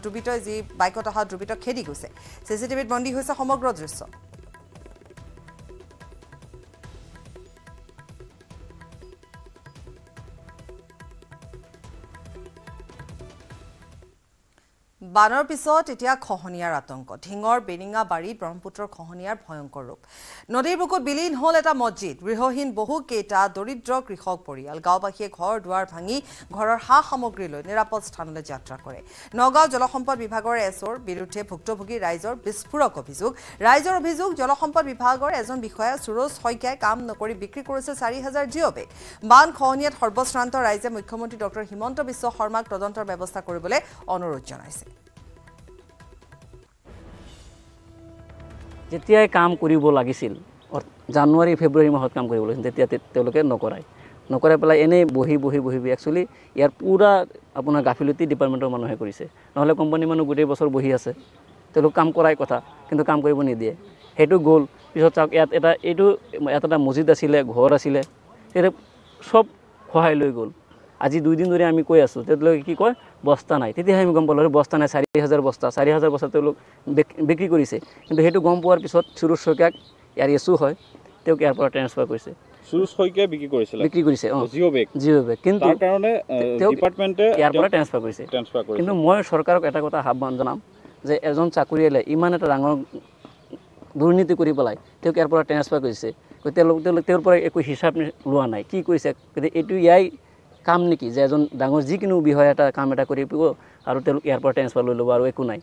দুৰ্বৃত্তই যি বাইকত অহা দুৰ্বৃত্তক খেদি গৈছে। চি চি টিভিত বন্দী হৈছে সমগ্ৰ দৃশ্য। বানৰ পিছত এতিয়া খহনীয়াৰ আতংক। ঢিঙৰ বেৰিঙা বাৰীত ব্ৰহ্মপুত্ৰৰ খহনীয়াৰ ভয়ংকৰ ৰূপ। নদীৰ বুকুত বিলীন হ'ল এটা মছজিদ। গৃহহীন বহুকেইটা দৰিদ্ৰ কৃষক পৰিয়াল। গাঁওবাসীয়ে ঘৰ দুৱাৰ ভাঙি ঘৰৰ সা সামগ্ৰী লৈ নিৰাপদ স্থানলৈ যাত্ৰা কৰে। নগাঁও জলসম্পদ বিভাগৰ এছৰ বিৰুদ্ধে ভুক্তভোগী ৰাইজৰ বিস্ফোৰক অভিযোগ। ৰাইজৰ অভিযোগ জলসম্পদ বিভাগৰ এজন বিষয়া সুৰজ শইকীয়াই কাম নকৰি বিক্ৰী কৰিছিল চাৰি হাজাৰ জিঅ' বেগ বান খহনীয়াত সৰ্বশ্ৰান্ত ৰাইজে মুখ্যমন্ত্ৰী ডক্টৰ হিমন্ত বিশ্ব শৰ্মাক তদন্তৰ ব্যৱস্থা কৰিবলৈ অনুৰোধ জনাইছে। যেতিয়াই কাম কৰিব লাগিছিল জানুৱাৰী ফেব্ৰুৱাৰী মাহত কাম কৰিব লাগিছিল তেতিয়া তেওঁলোকে নকৰাই। নকৰাই পেলাই এনেই বহি বহি বহি বহি একচুৱেলি ইয়াৰ পূৰা আপোনাৰ গাফিলতি ডিপাৰ্টমেণ্টৰ মানুহে কৰিছে। নহ'লে কোম্পানীৰ মানুহ গোটেই বছৰ বহি আছে। তেওঁলোক কাম কৰাই কথা কিন্তু কাম কৰিব নিদিয়ে। সেইটো গ'ল। পিছত চাওক ইয়াত এটা এইটো ইয়াত এটা মছজিদ আছিলে ঘৰ আছিলে। সেইটো চব সহায় লৈ গ'ল। আজি দুইদিন ধৰি আমি কৈ আছোঁ তেওঁলোকে কি কয় বস্তা নাই। তেতিয়াহে আমি গম পালোঁ আৰু বস্তা নাই চাৰি হাজাৰ বস্তা চাৰি হাজাৰ বস্তা তেওঁলোক বিক- বিক্ৰী কৰিছে। কিন্তু সেইটো গম পোৱাৰ পিছত সুৰুজ শইকীয়াক ইয়াৰ এচু হয় তেওঁক ইয়াৰ পৰা ট্ৰেন্সফাৰ কৰিছে। সুৰুজ শইকীয়াই বিক্ৰী কৰিছিলে? বিক্ৰী কৰিছে অঁ। জিঅ' বেগ। জিঅ' বেগ। কিন্তু কাৰণে তেওঁক ডিপাৰ্টমেণ্টে ইয়াৰ পৰা ট্ৰেন্সফাৰ কৰিছে। ট্ৰেন্সফাৰ কৰিছে। কিন্তু মই চৰকাৰক এটা কথা আহ্বান জনাম যে এজন চাকৰিয়ালে ইমান এটা ডাঙৰ দুৰ্নীতি কৰি পেলাই তেওঁক ইয়াৰ পৰা ট্ৰেন্সফাৰ কৰিছে। তেওঁলোক তেওঁলোক তেওঁৰ পৰা একো হিচাপ লোৱা নাই। কি কৰিছে গতিকে এইটো ইয়াই কাম নেকি? যে এজন ডাঙৰ যিকোনো বিষয় এটা কাম এটা কৰি দিব আৰু তেওঁলোক ইয়াৰ পৰা ট্ৰেন্সফাৰ লৈ ল'ব আৰু একো নাই।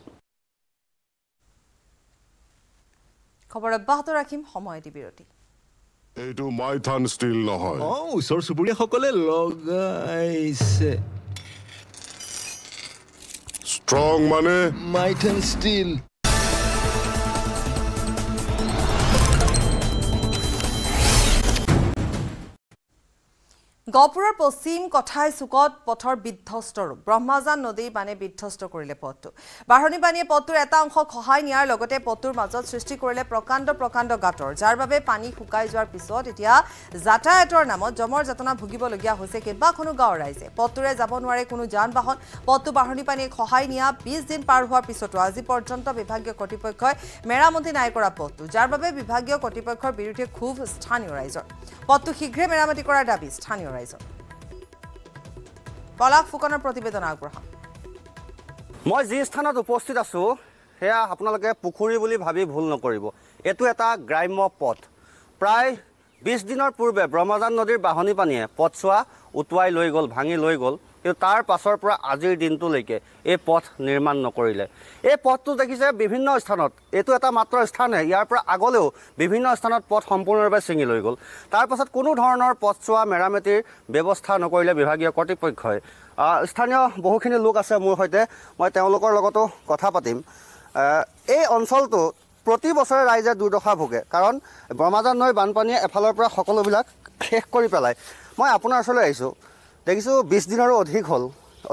খবৰ অব্যাহত ৰাখিম সময় এটি বিৰতি। এইটো মাইথান ষ্টীল নহয়। অ ওচৰ চুবুৰীয়াসকলে লগাইছে। ষ্ট্ৰং মানে? মাইথান ষ্টীল। গহপুৰৰ পশ্চিম কথাই চুকত পথৰ বিধ্বস্ত ৰূপ। ব্ৰহ্মাজান নদীৰ বানে বিধ্বস্ত কৰিলে পথটো। বাঢ়নি পানীয়ে পথটোৰ এটা অংশ খহাই নিয়াৰ লগতে পথটোৰ মাজত সৃষ্টি কৰিলে প্ৰকাণ্ড প্ৰকাণ্ড গাঁতৰ। যাৰ বাবে পানী শুকাই যোৱাৰ পিছত এতিয়া যাতায়াতৰ নামত জমৰ যাতনা ভুগিবলগীয়া হৈছে কেইবাখনো গাঁৱৰ ৰাইজে। পথটোৰে যাব নোৱাৰে কোনো যান বাহন পথটো বাঢ়নি পানীয়ে খহাই নিয়া বিছ দিন পাৰ হোৱাৰ পিছতো আজি পৰ্যন্ত বিভাগীয় কৰ্তৃপক্ষই মেৰামতি নাই কৰা পথটো যাৰ বাবে বিভাগীয় কৰ্তৃপক্ষৰ বিৰুদ্ধে ক্ষোভ স্থানীয় ৰাইজৰ। পথটো শীঘ্ৰে মেৰামতি কৰাৰ দাবী স্থানীয় ৰাইজৰ। পলাশ ফুকনৰ প্ৰতিবেদন আগবঢ়াম মই যি স্থানত উপস্থিত আছোঁ সেয়া আপোনালোকে পুখুৰী বুলি ভাবি ভুল নকৰিব। এইটো এটা গ্ৰাম্য পথ। প্ৰায় বিছ দিনৰ পূৰ্বে ব্ৰহ্মজান নদীৰ বাঢ়নি পানীয়ে পথছোৱা উটুৱাই লৈ গ'ল ভাঙি লৈ গ'ল। কিন্তু তাৰ পাছৰ পৰা আজিৰ দিনটোলৈকে এই পথ নিৰ্মাণ নকৰিলে। এই পথটো দেখিছে বিভিন্ন স্থানত। এইটো এটা মাত্ৰ স্থানহে। ইয়াৰ পৰা আগলৈও বিভিন্ন স্থানত পথ সম্পূৰ্ণৰূপে ছিঙি লৈ গ'ল। তাৰ পাছত কোনো ধৰণৰ পথছোৱা মেৰামতিৰ ব্যৱস্থা নকৰিলে বিভাগীয় কৰ্তৃপক্ষই। স্থানীয় বহুখিনি লোক আছে মোৰ সৈতে। মই তেওঁলোকৰ লগতো কথা পাতিম। এই অঞ্চলটো প্ৰতি বছৰে ৰাইজে দুৰ্দশা ভোগে। কাৰণ ব্ৰহ্মাজান নৈৰ বানপানীয়ে এফালৰ পৰা সকলোবিলাক শেষ কৰি পেলায়। মই আপোনাৰ ওচৰলৈ আহিছোঁ। দেখিছোঁ বিছ দিনৰো অধিক হ'ল।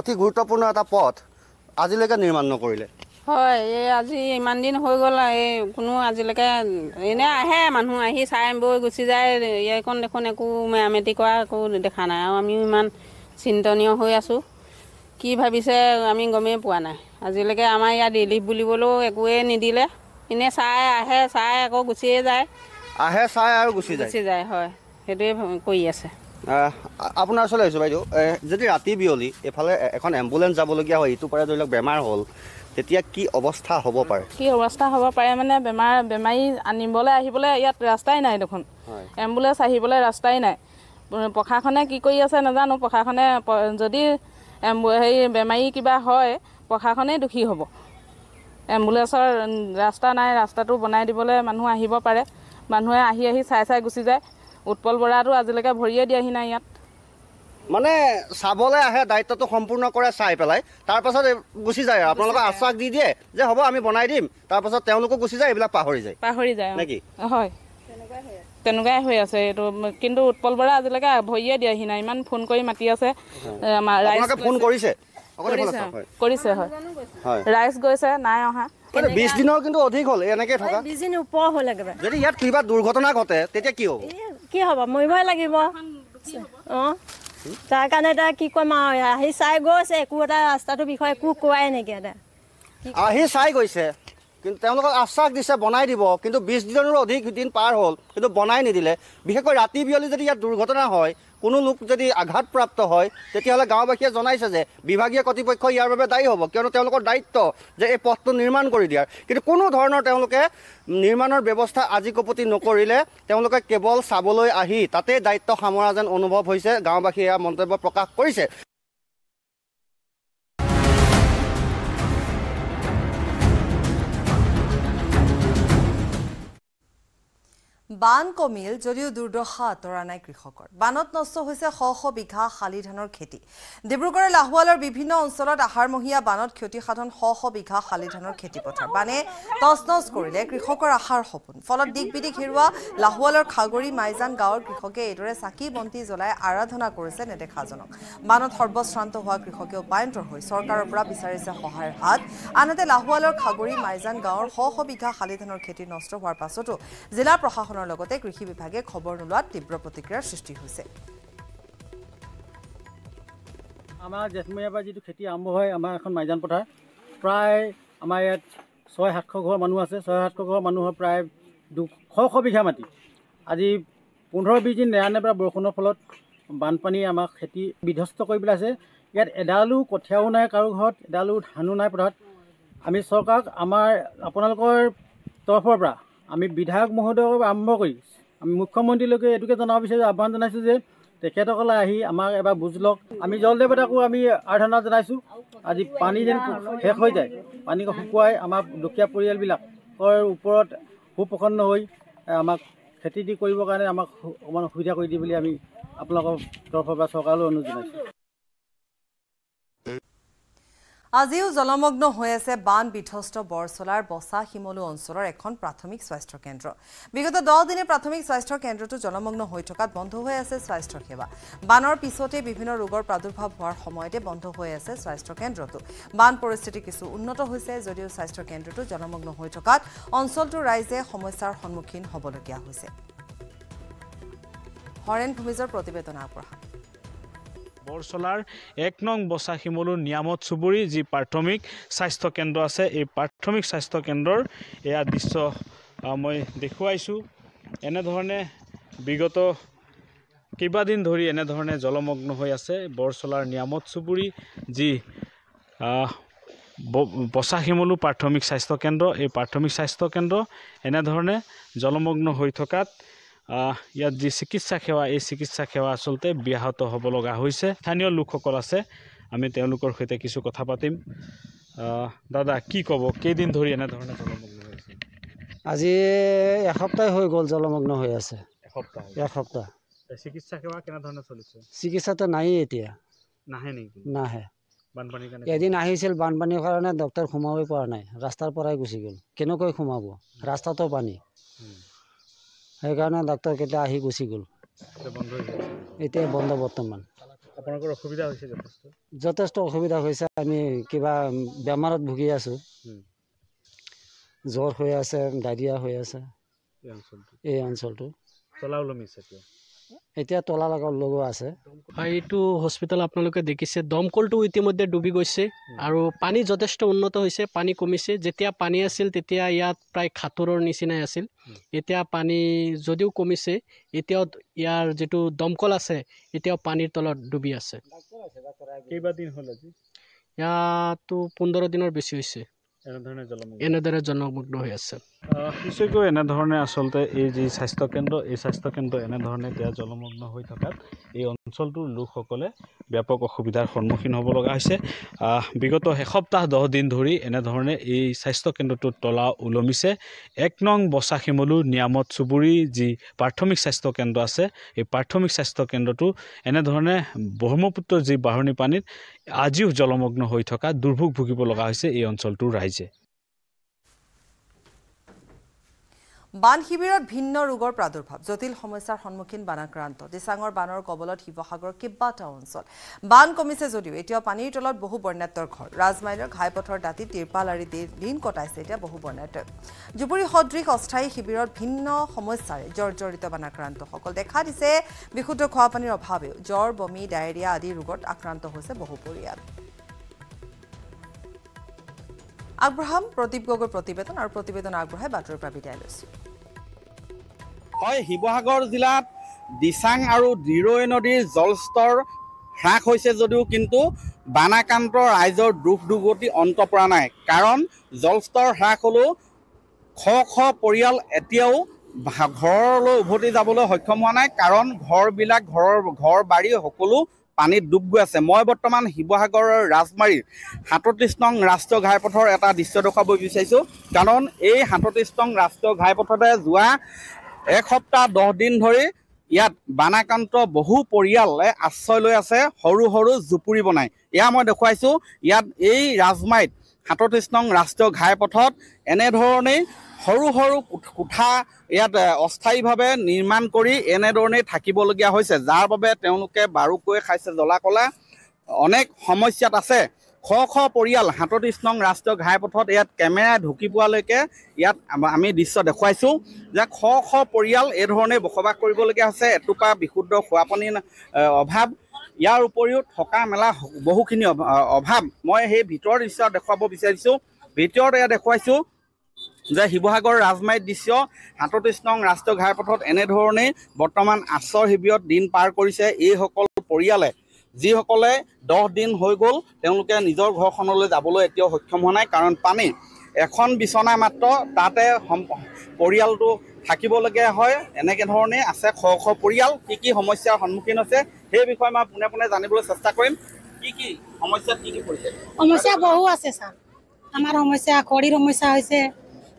অতি গুৰুত্বপূৰ্ণ এটা পথ আজিলৈকে নিৰ্মাণ নকৰিলে। হয় এই আজি ইমান দিন হৈ গ'ল এই কোনো আজিলৈকে এনেই আহে মানুহ আহি চাই বৈ গুচি যায়। এইকণ দেখোন একো মেৰামতি কৰা একো দেখা নাই আৰু আমিও ইমান চিন্তনীয় হৈ আছোঁ। কি ভাবিছে আমি গমেই পোৱা নাই। আজিলৈকে আমাৰ ইয়াত ৰিলিফ বুলিবলৈও একোৱেই নিদিলে। এনেই চাই আহে চাই আকৌ গুচিয়ে যায়। আহে চাই আৰু গুচি যায়। গুচি যায় হয় সেইটোৱে কৰি আছে। আপোনাৰ ওচৰলৈ আহিছোঁ বাইদেউ। যদি ৰাতি বিয়লি এইফালে এখন এম্বুলেঞ্চ যাবলগীয়া হয় ইটো পাৰে ধৰি লওক বেমাৰ হ'ল তেতিয়া কি অৱস্থা হ'ব পাৰে? কি অৱস্থা হ'ব পাৰে মানে বেমাৰ বেমাৰী আনিবলৈ আহিবলৈ ইয়াত ৰাস্তাই নাই দেখোন। এম্বুলেঞ্চ আহিবলৈ ৰাস্তাই নাই। প্ৰশাসনে কি কৰি আছে নাজানো প্ৰশাসনে যদি এম্বু- হেৰি বেমাৰী কিবা হয় প্ৰশাসনেই দোষী হ'ব। এম্বুলেঞ্চৰ ৰাস্তা নাই ৰাস্তাটো বনাই দিবলৈ মানুহ আহিব পাৰে। মানুহে আহি আহি চাই চাই গুচি যায়। উৎপল বৰাটো আজিলৈকে ভৰিয়ে দিয়াহি নাই ইয়াত। মানে চাবলৈ আহে দায়িত্বটো সম্পূৰ্ণ কৰে চাই পেলাই। তাৰপাছত গুচি যায় আৰু। আপোনালোকে আশ্বাস দি দিয়ে যে হ'ব আমি বনাই দিম। তাৰপাছত তেওঁলোকো গুচি যায় এইবিলাক পাহৰি যায়। পাহৰি যায় নেকি। হয়। তেনেকুৱাই হৈ আছে। এইটো। কিন্তু উৎপল বৰা আজিলৈকে ভৰিয়ে দিয়াহি নাই। ইমান ফোন কৰি মাতি আছে। ফোন। কৰিছে? কৰিছে চাওক, হয়। কৰিছে হয়। হয়। ৰাইজ গৈছে নাই অহা। মানে বিছ দিনৰ কিন্তু অধিক হ'ল এনেকৈ থকা। বিছ দিন ওপৰ হ'ল একেবাৰে। যদি ইয়াত কিবা দুৰ্ঘটনা ঘটে তেতিয়া কি হ'ব? কি হ'ব? মৰিবই লাগিব। অঁ। তাৰ কাৰণে এতিয়া কি ক'ম আৰু আহি চাই গৈছে একো এটা ৰাস্তাটোৰ বিষয়ে একো কোৱাই নাইকিয়া এটা আহি চাই গৈছে। কিন্তু তেওঁলোকক আশ্বাস দিছে বনাই দিব। কিন্তু বিছ দিনৰো অধিক দিন পাৰ হ'ল কিন্তু বনাই নিদিলে। বিশেষকৈ ৰাতি বিয়লি যদি ইয়াত দুৰ্ঘটনা হয় কোনো লোক যদি আঘাতপ্ৰাপ্ত হয় তেতিয়াহ'লে গাঁওবাসীয়ে জনাইছে যে বিভাগীয় কৰ্তৃপক্ষ ইয়াৰ বাবে দায়ী হ'ব কিয়নো তেওঁলোকৰ দায়িত্ব যে এই পথটো নিৰ্মাণ কৰি দিয়াৰ। কিন্তু কোনো ধৰণৰ তেওঁলোকে নিৰ্মাণৰ ব্যৱস্থা আজি কপতি নকৰিলে তেওঁলোকে কেৱল চাবলৈ আহি তাতেই দায়িত্ব সামৰা যেন অনুভৱ হৈছে গাঁওবাসীয়ে এয়া মন্তব্য প্ৰকাশ কৰিছে। বান কমিল যদিও দুৰ্দশা আঁতৰা নাই কৃষকৰ। বানত নষ্ট হৈছে শ শ বিঘা শালি ধানৰ খেতি। ডিব্ৰুগড়ৰ লাহোৱালৰ বিভিন্ন অঞ্চলত আহাৰমহীয়া বানত ক্ষতিসাধন শ শ বিঘা শালি ধানৰ খেতিপথাৰ। বানে তছনছ কৰিলে কৃষকৰ আশাৰ সপোন। ফলত দিক বিদিক হেৰুওৱা লাহোৱালৰ খাগৰি মাইজান গাঁৱৰ কৃষকে এইদৰে চাকি বন্তি জ্বলাই আৰাধনা কৰিছে নেদেখাজনক। বানত সৰ্বশ্ৰান্ত হোৱা কৃষকে উপায়ন্তৰ হৈ চৰকাৰৰ পৰা বিচাৰিছে সহায়ৰ হাত। আনহাতে লাহোৱালৰ খাগৰি মাইজান গাঁৱৰ শ শ বিঘা শালি ধানৰ খেতি নষ্ট হোৱাৰ পাছতো জিলা প্ৰশাসনৰ লগতে কৃষি বিভাগে খবৰ নোলোৱাত তীব্ৰ প্ৰতিক্ৰিয়াৰ সৃষ্টি হৈছে। আমাৰ জেঠমৰীয়াৰ পৰা যিটো খেতি আৰম্ভ হয় আমাৰ এখন মাইজান পথাৰ। প্ৰায় আমাৰ ইয়াত ছয় সাতশ ঘৰ মানুহ আছে। ছয় সাতশ ঘৰ মানুহৰ প্ৰায় দুশ বিঘা মাটি। আজি পোন্ধৰ বিছ দিন নেৰানেপেৰা বৰষুণৰ ফলত বানপানীয়ে আমাক খেতি বিধ্বস্ত কৰি পেলাইছে। ইয়াত এডালো কঠীয়াও নাই কাৰো ঘৰত এডালো ধানো নাই পথাৰত। আমি চৰকাৰক আমাৰ আপোনালোকৰ তৰফৰ পৰা আমি বিধায়ক মহোদয়ৰ আৰম্ভ কৰি আমি মুখ্যমন্ত্ৰীলৈকে এইটোকে জনাব বিচাৰিছোঁ আহ্বান জনাইছোঁ যে তেখেতসকলে আহি আমাক এবাৰ বুজ লওক। আমি জলদেৱতাকো আমি আৰাধনা জনাইছোঁ। আজি পানী যেন শেষ হৈ যায় পানী শুকুৱাই আমাৰ দুখীয়া পৰিয়ালবিলাকৰ ওপৰত সুপ্ৰসন্ন হৈ আমাক খেতি দি কৰিবৰ কাৰণে আমাক অকণমান সুবিধা কৰি দিয়ে বুলি আমি আপোনালোকৰ তৰফৰ পৰা চৰকাৰলৈ অনুৰোধ জনাইছোঁ। আজিও জলমগ্ন হৈ আছে বান বিধ্বস্ত বৰচলাৰ বচা শিমলু অঞ্চলৰ এখন প্ৰাথমিক স্বাস্থ্য কেন্দ্ৰ। বিগত দহ দিনে প্ৰাথমিক স্বাস্থ্য কেন্দ্ৰটো জলমগ্ন হৈ থকাত বন্ধ হৈ আছে স্বাস্থ্য সেৱা। বানৰ পিছতে বিভিন্ন ৰোগৰ প্ৰাদুৰ্ভাৱ হোৱাৰ সময়তে বন্ধ হৈ আছে স্বাস্থ্য কেন্দ্ৰটো। বান পৰিস্থিতি কিছু উন্নত হৈছে যদিও স্বাস্থ্য কেন্দ্ৰটো জলমগ্ন হৈ থকাত অঞ্চলটোৰ ৰাইজে সমস্যাৰ সন্মুখীন হ'বলগীয়া হৈছে। হৰেণ ভূমিজৰ প্ৰতিবেদন আগবঢ়াম বৰচলাৰ এক নং বচা শিমলুৰ নিয়ামত চুবুৰী যি প্ৰাথমিক স্বাস্থ্য কেন্দ্ৰ আছে এই প্ৰাথমিক স্বাস্থ্য কেন্দ্ৰৰ এয়া দৃশ্য মই দেখুৱাইছোঁ। এনেধৰণে বিগত কেইবাদিন ধৰি এনেধৰণে জলমগ্ন হৈ আছে। বৰচলাৰ নিয়ামত চুবুৰী যি বচা শিমলু প্ৰাথমিক স্বাস্থ্য কেন্দ্ৰ এই প্ৰাথমিক স্বাস্থ্য কেন্দ্ৰ এনেধৰণে জলমগ্ন হৈ থকাত ইয়াত যি চিকিৎসা সেৱা এই চিকিৎসা সেৱা আচলতে ব্যাহত হ'ব লগা হৈছে। স্থানীয় লোকসকল আছে আমি তেওঁলোকৰ সৈতে কিছু কথা পাতিম। দাদা কি ক'ব? কেইদিন ধৰি এনেধৰণে জলমগ্ন হৈ আছে? আজি এসপ্তাহ হৈ গ'ল জলমগ্ন হৈ আছে। এসপ্তাহ এসপ্তাহ। চিকিৎসা সেৱা কেনেধৰণে চলিছে? চিকিৎসাটো নায়েই এতিয়া। নাহে নেকি? নাহে। বানপানীৰ কাৰণে এদিন আহিছিল বানপানীৰ কাৰণে ডক্তৰ সোমাবই পৰা নাই। ৰাস্তাৰ পৰাই গুচি গ'ল। কেনেকৈ সোমাব? ৰাস্তাতো পানী। সেইকাৰণে ডক্তৰ কেইটা আহি গুচি গ'ল। এতিয়া বন্ধ বৰ্তমান। আপোনালোকৰ অসুবিধা হৈছে যথেষ্ট? যথেষ্ট অসুবিধা হৈছে আমি কিবা বেমাৰত ভুগি আছোঁ। জ্বৰ হৈ আছে ডায়েৰিয়া হৈ আছে। এই অঞ্চলটো এতিয়া তলা লগা লগোৱা আছে। হয় এইটো হস্পিটেল আপোনালোকে দেখিছে। দমকলটো ইতিমধ্যে ডুবি গৈছে আৰু পানী যথেষ্ট উন্নত হৈছে পানী কমিছে। যেতিয়া পানী আছিল তেতিয়া ইয়াত প্ৰায় খাতৰৰ নিচিনাই আছিল। এতিয়া পানী যদিও কমিছে এতিয়াও ইয়াৰ যিটো দমকল আছে এতিয়াও পানীৰ তলত ডুবি আছে। কেইবাদিন হ'ল আজি? ইয়াতো পোন্ধৰ দিনৰ বেছি হৈছে। এনেধৰণে জলমগ্ন। এনেদৰে জনমগ্ন হৈ আছে। নিশ্চয়কৈ এনেধৰণে আচলতে এই যি স্বাস্থ্যকেন্দ্ৰ এই স্বাস্থ্যকেন্দ্ৰ এনেধৰণে এতিয়া জলমগ্ন হৈ থকাত এই অঞ্চলটোৰ লোকসকলে ব্যাপক অসুবিধাৰ সন্মুখীন হ'ব লগা হৈছে। বিগত এসপ্তাহ দহ দিন ধৰি এনেধৰণে এই স্বাস্থ্যকেন্দ্ৰটোত তলা ওলমিছে। এক নং বচা শিমলু নিয়ামত চুবুৰী যি প্ৰাথমিক স্বাস্থ্যকেন্দ্ৰ আছে এই প্ৰাথমিক স্বাস্থ্যকেন্দ্ৰটো এনেধৰণে ব্ৰহ্মপুত্ৰৰ যি বাঢ়নি পানীত আজিও জলমগ্ন হৈ থকা দুৰ্ভোগ ভুগিব লগা হৈছে এই অঞ্চলটোৰ ৰাইজে। বান শিবিৰত ভিন্ন ৰোগৰ প্ৰাদুৰ্ভাৱ জটিল সমস্যাৰ সন্মুখীন বানাক্ৰান্ত দিচাঙৰ বানৰ কবলত শিৱসাগৰৰ কেইবাটাও অঞ্চল। বান কমিছে যদিও এতিয়াও পানীৰ তলত বহু বন্যাত্মৰ ঘৰ। ৰাজমাইলৰ ঘাইপথৰ দাঁতি তিৰপাল আৰি দিন কটাইছে এতিয়া বহু বন্যাত্মই জুপুৰী সদৃশ অস্থায়ী শিবিৰত ভিন্ন সমস্যাৰে জৰ্জৰিত বানাক্ৰান্তসকল। দেখা দিছে বিশুদ্ধ খোৱাপানীৰ অভাৱেও জ্বৰ বমি ডায়েৰিয়া আদি ৰোগত আক্ৰান্ত হৈছে বহু পৰিয়াল। আগবঢ়াম। প্ৰদীপ গগৈৰ প্ৰতিবেদন আৰু প্ৰতিবেদন আগবঢ়াই বাতৰিৰ পৰা বিদায় লৈছোঁ হয় শিৱসাগৰ জিলাত দিচাং আৰু দিৰৈ নদীৰ জলস্তৰ হ্ৰাস হৈছে যদিও কিন্তু বানাক্ৰান্ত ৰাইজৰ দুখ দুৰ্গতি অন্ত পৰা নাই। কাৰণ জলস্তৰ হ্ৰাস হ'লেও শ শ পৰিয়াল এতিয়াও ঘৰলৈ উভতি যাবলৈ সক্ষম হোৱা নাই। কাৰণ ঘৰবিলাক ঘৰৰ ঘৰ বাৰী সকলো পানীত ডুব গৈ আছে। মই বৰ্তমান শিৱসাগৰৰ ৰাজমাৰীৰ সাতত্ৰিছ নং ৰাষ্ট্ৰীয় ঘাইপথৰ এটা দৃশ্য দেখুৱাব বিচাৰিছোঁ। কাৰণ এই সাতত্ৰিছ নং ৰাষ্ট্ৰীয় ঘাইপথতে যোৱা এসপ্তাহ দহ দিন ধৰি ইয়াত বানাক্ৰান্ত বহু পৰিয়ালে আশ্ৰয় লৈ আছে সৰু সৰু জুপুৰি বনাই। এয়া মই দেখুৱাইছোঁ ইয়াত এই ৰাজমাইত সাতত্ৰিছ নং ৰাষ্ট্ৰীয় ঘাইপথত এনেধৰণেই সৰু সৰু কোঠ- ইয়াত অস্থায়ীভাৱে নিৰ্মাণ কৰি এনেধৰণেই থাকিবলগীয়া হৈছে যাৰ বাবে তেওঁলোকে বাৰুকৈ খাইছে জ্বলা কলা অনেক সমস্যাত আছে। শ শ পৰিয়াল সাতত্ৰিছ নং ৰাষ্ট্ৰীয় ঘাইপথত ইয়াত কেমেৰা ঢুকি পোৱালৈকে ইয়াত আম- দৃশ্য দেখুৱাইছোঁ যে শ শ পৰিয়াল এই ধৰণে বসবাস কৰিবলগীয়া হৈছে। এটোপা বিশুদ্ধ খোৱাপানীৰ অভাৱ। ইয়াৰ উপৰিও থকা মেলা বহুখিনি অভ- অভাৱ। মই সেই ভিতৰৰ দৃশ্য দেখুৱাব বিচাৰিছোঁ। ভিতৰত এয়া দেখুৱাইছোঁ যে শিৱসাগৰ ৰাজমাৰীত দৃশ্য সাতত্ৰিছ নং ৰাষ্ট্ৰীয় ঘাইপথত এনেধৰণেই বৰ্তমান আশ্ৰয় শিবিৰত দিন পাৰ কৰিছে এইসকল পৰিয়ালে। যিসকলে দহ দিন হৈ গ'ল তেওঁলোকে নিজৰ ঘৰখনলৈ যাবলৈ এতিয়াও সক্ষম হোৱা নাই। কাৰণ পানী এখন বিচনা মাত্ৰ তাতে পৰিয়ালটো থাকিবলগীয়া হয়। এনেকৈ ধৰণে আছে শ শ পৰিয়াল। কি কি সমস্যাৰ সন্মুখীন হৈছে সেই বিষয়ে মই পোনে পোনে জানিবলৈ চেষ্টা কৰিম। কি কি সমস্যাত কি কি পৰিছে? সমস্যা বহু আছে ছাৰ। আমাৰ সমস্যা খৰিৰ সমস্যা হৈছে।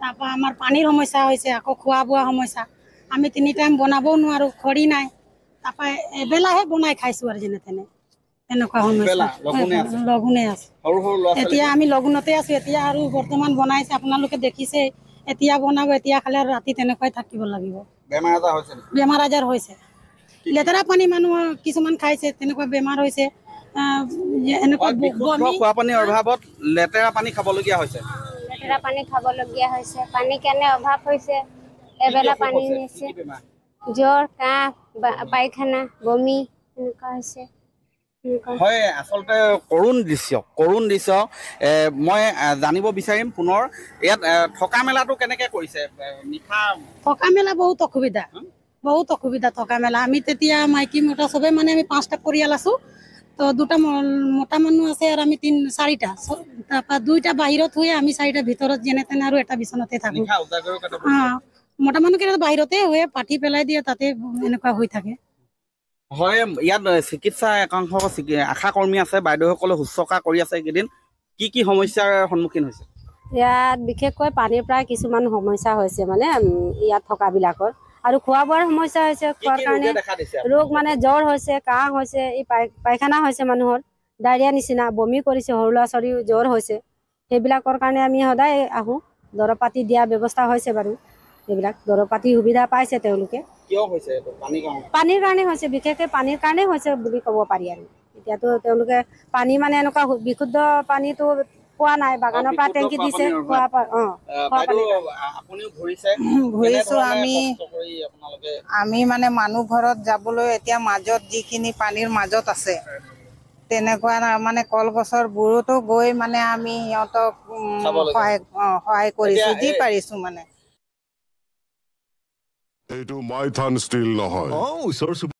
তাৰপৰা আমাৰ পানীৰ সমস্যা হৈছে আকৌ খোৱা বোৱা সমস্যা। আমি তিনি টাইম বনাবও নোৱাৰোঁ খৰি নাই। তাৰপৰা এবেলাহে বনাই খাইছোঁ আৰু যেনে তেনে। এনেকুৱা সমস্যা। লঘোণে আছে। এতিয়া আমি লঘোণতে আছো এতিয়া আৰু বৰ্তমান বনাইছে আপোনালোকে দেখিছে। এতিয়া বনাব এতিয়া খালে আৰু ৰাতি তেনেকুৱাই থাকিব লাগিব। বেমাৰ আজাৰ হৈছে লেতেৰা পানী মানুহ কিছুমান খাইছে তেনেকুৱা বেমাৰ হৈছে। এনেকুৱা খোৱা পানীৰ অভাৱত লেতেৰা পানী খাবলগীয়া হৈছে। লেতেৰা পানী খাবলগীয়া হৈছে পানী কেনে অভাৱ হৈছে এবেলা পানী হৈছে? নিছে? জ্বৰ কাহ পায়খানা বমি এনেকুৱা হৈছে হয় আচলতে কৰুণ দৃশ্য কৰুণ দৃশ্য। মই জানিব বিচাৰিম পুনৰ ইয়াত থকা মেলাটো কেনেকে কৰিছে? নিশা থকা মেলা বহুত অসুবিধা। বহুত অসুবিধা থকা মেলা। আমি তেতিয়া মাইকী মতা চবে মানে আমি পাঁচটা পৰিয়াল আছো। তো দুটা মতা মানুহ আছে আৰু আমি তিন চাৰিটা। তাৰপৰা দুইটা বাহিৰত হৈ আমি চাৰিটা ভিতৰত যেনে তেনে আৰু এটা বিচনাতে থাকো। অঁ মতা মানুহকেইটা বাহিৰতে হৈ পাঠি পেলাই দিয়ে তাতে এনেকুৱা হৈ থাকে। হয় ইয়াত চিকিৎসা একাংশ আশা কৰ্মী আছে বাইদেউসকলে শুশ্ৰূষা কৰি আছে এইকেইদিন। কি কি সমস্যাৰ সন্মুখীন হৈছে? ইয়াত বিশেষকৈ পানীৰ পৰা কিছুমান সমস্যা হৈছে মানে ইয়াত থকাবিলাকৰ। আৰু খোৱা বোৱাৰ সমস্যা হৈছে খোৱাৰ কাৰণে ৰোগে মানে জ্বৰ হৈছে কাহ হৈছে এই পায়খানা হৈছে মানুহৰ ডায়েৰিয়া নিচিনা বমি কৰিছে সৰু ল'ৰা ছোৱালীও জ্বৰ হৈছে। সেইবিলাকৰ কাৰণে আমি সদায় আহোঁ দৰৱ পাতি দিয়া ব্যৱস্থা হৈছে বাৰু। সেইবিলাক দৰৱ পাতি সুবিধা পাইছে তেওঁলোকে। পানীৰ কাৰণে? কাৰণে হৈছে বিশেষকৈ পানীৰ কাৰণেই হৈছে বুলি ক'ব পাৰি আৰু। এতিয়াতো তেওঁলোকে পানী মানে এনেকুৱা বিশুদ্ধ পানীটো পোৱা নাই বাগানৰ পৰা টেংকি দিছে? খোৱা অঁ ঘূৰিছে? আমি। আমি মানে মানুহ ঘৰত যাবলৈ এতিয়া মাজত যিখিনি পানীৰ মাজত আছে তেনেকুৱা মানে কলগছৰ বুঢ়তো গৈ মানে আমি সিহঁতক। সহায় সহায় কৰিছো এই- পাৰিছো মানে। এইটো মাইথান ষ্টিল নহয়। অঁ ওচৰ চুবুৰীয়া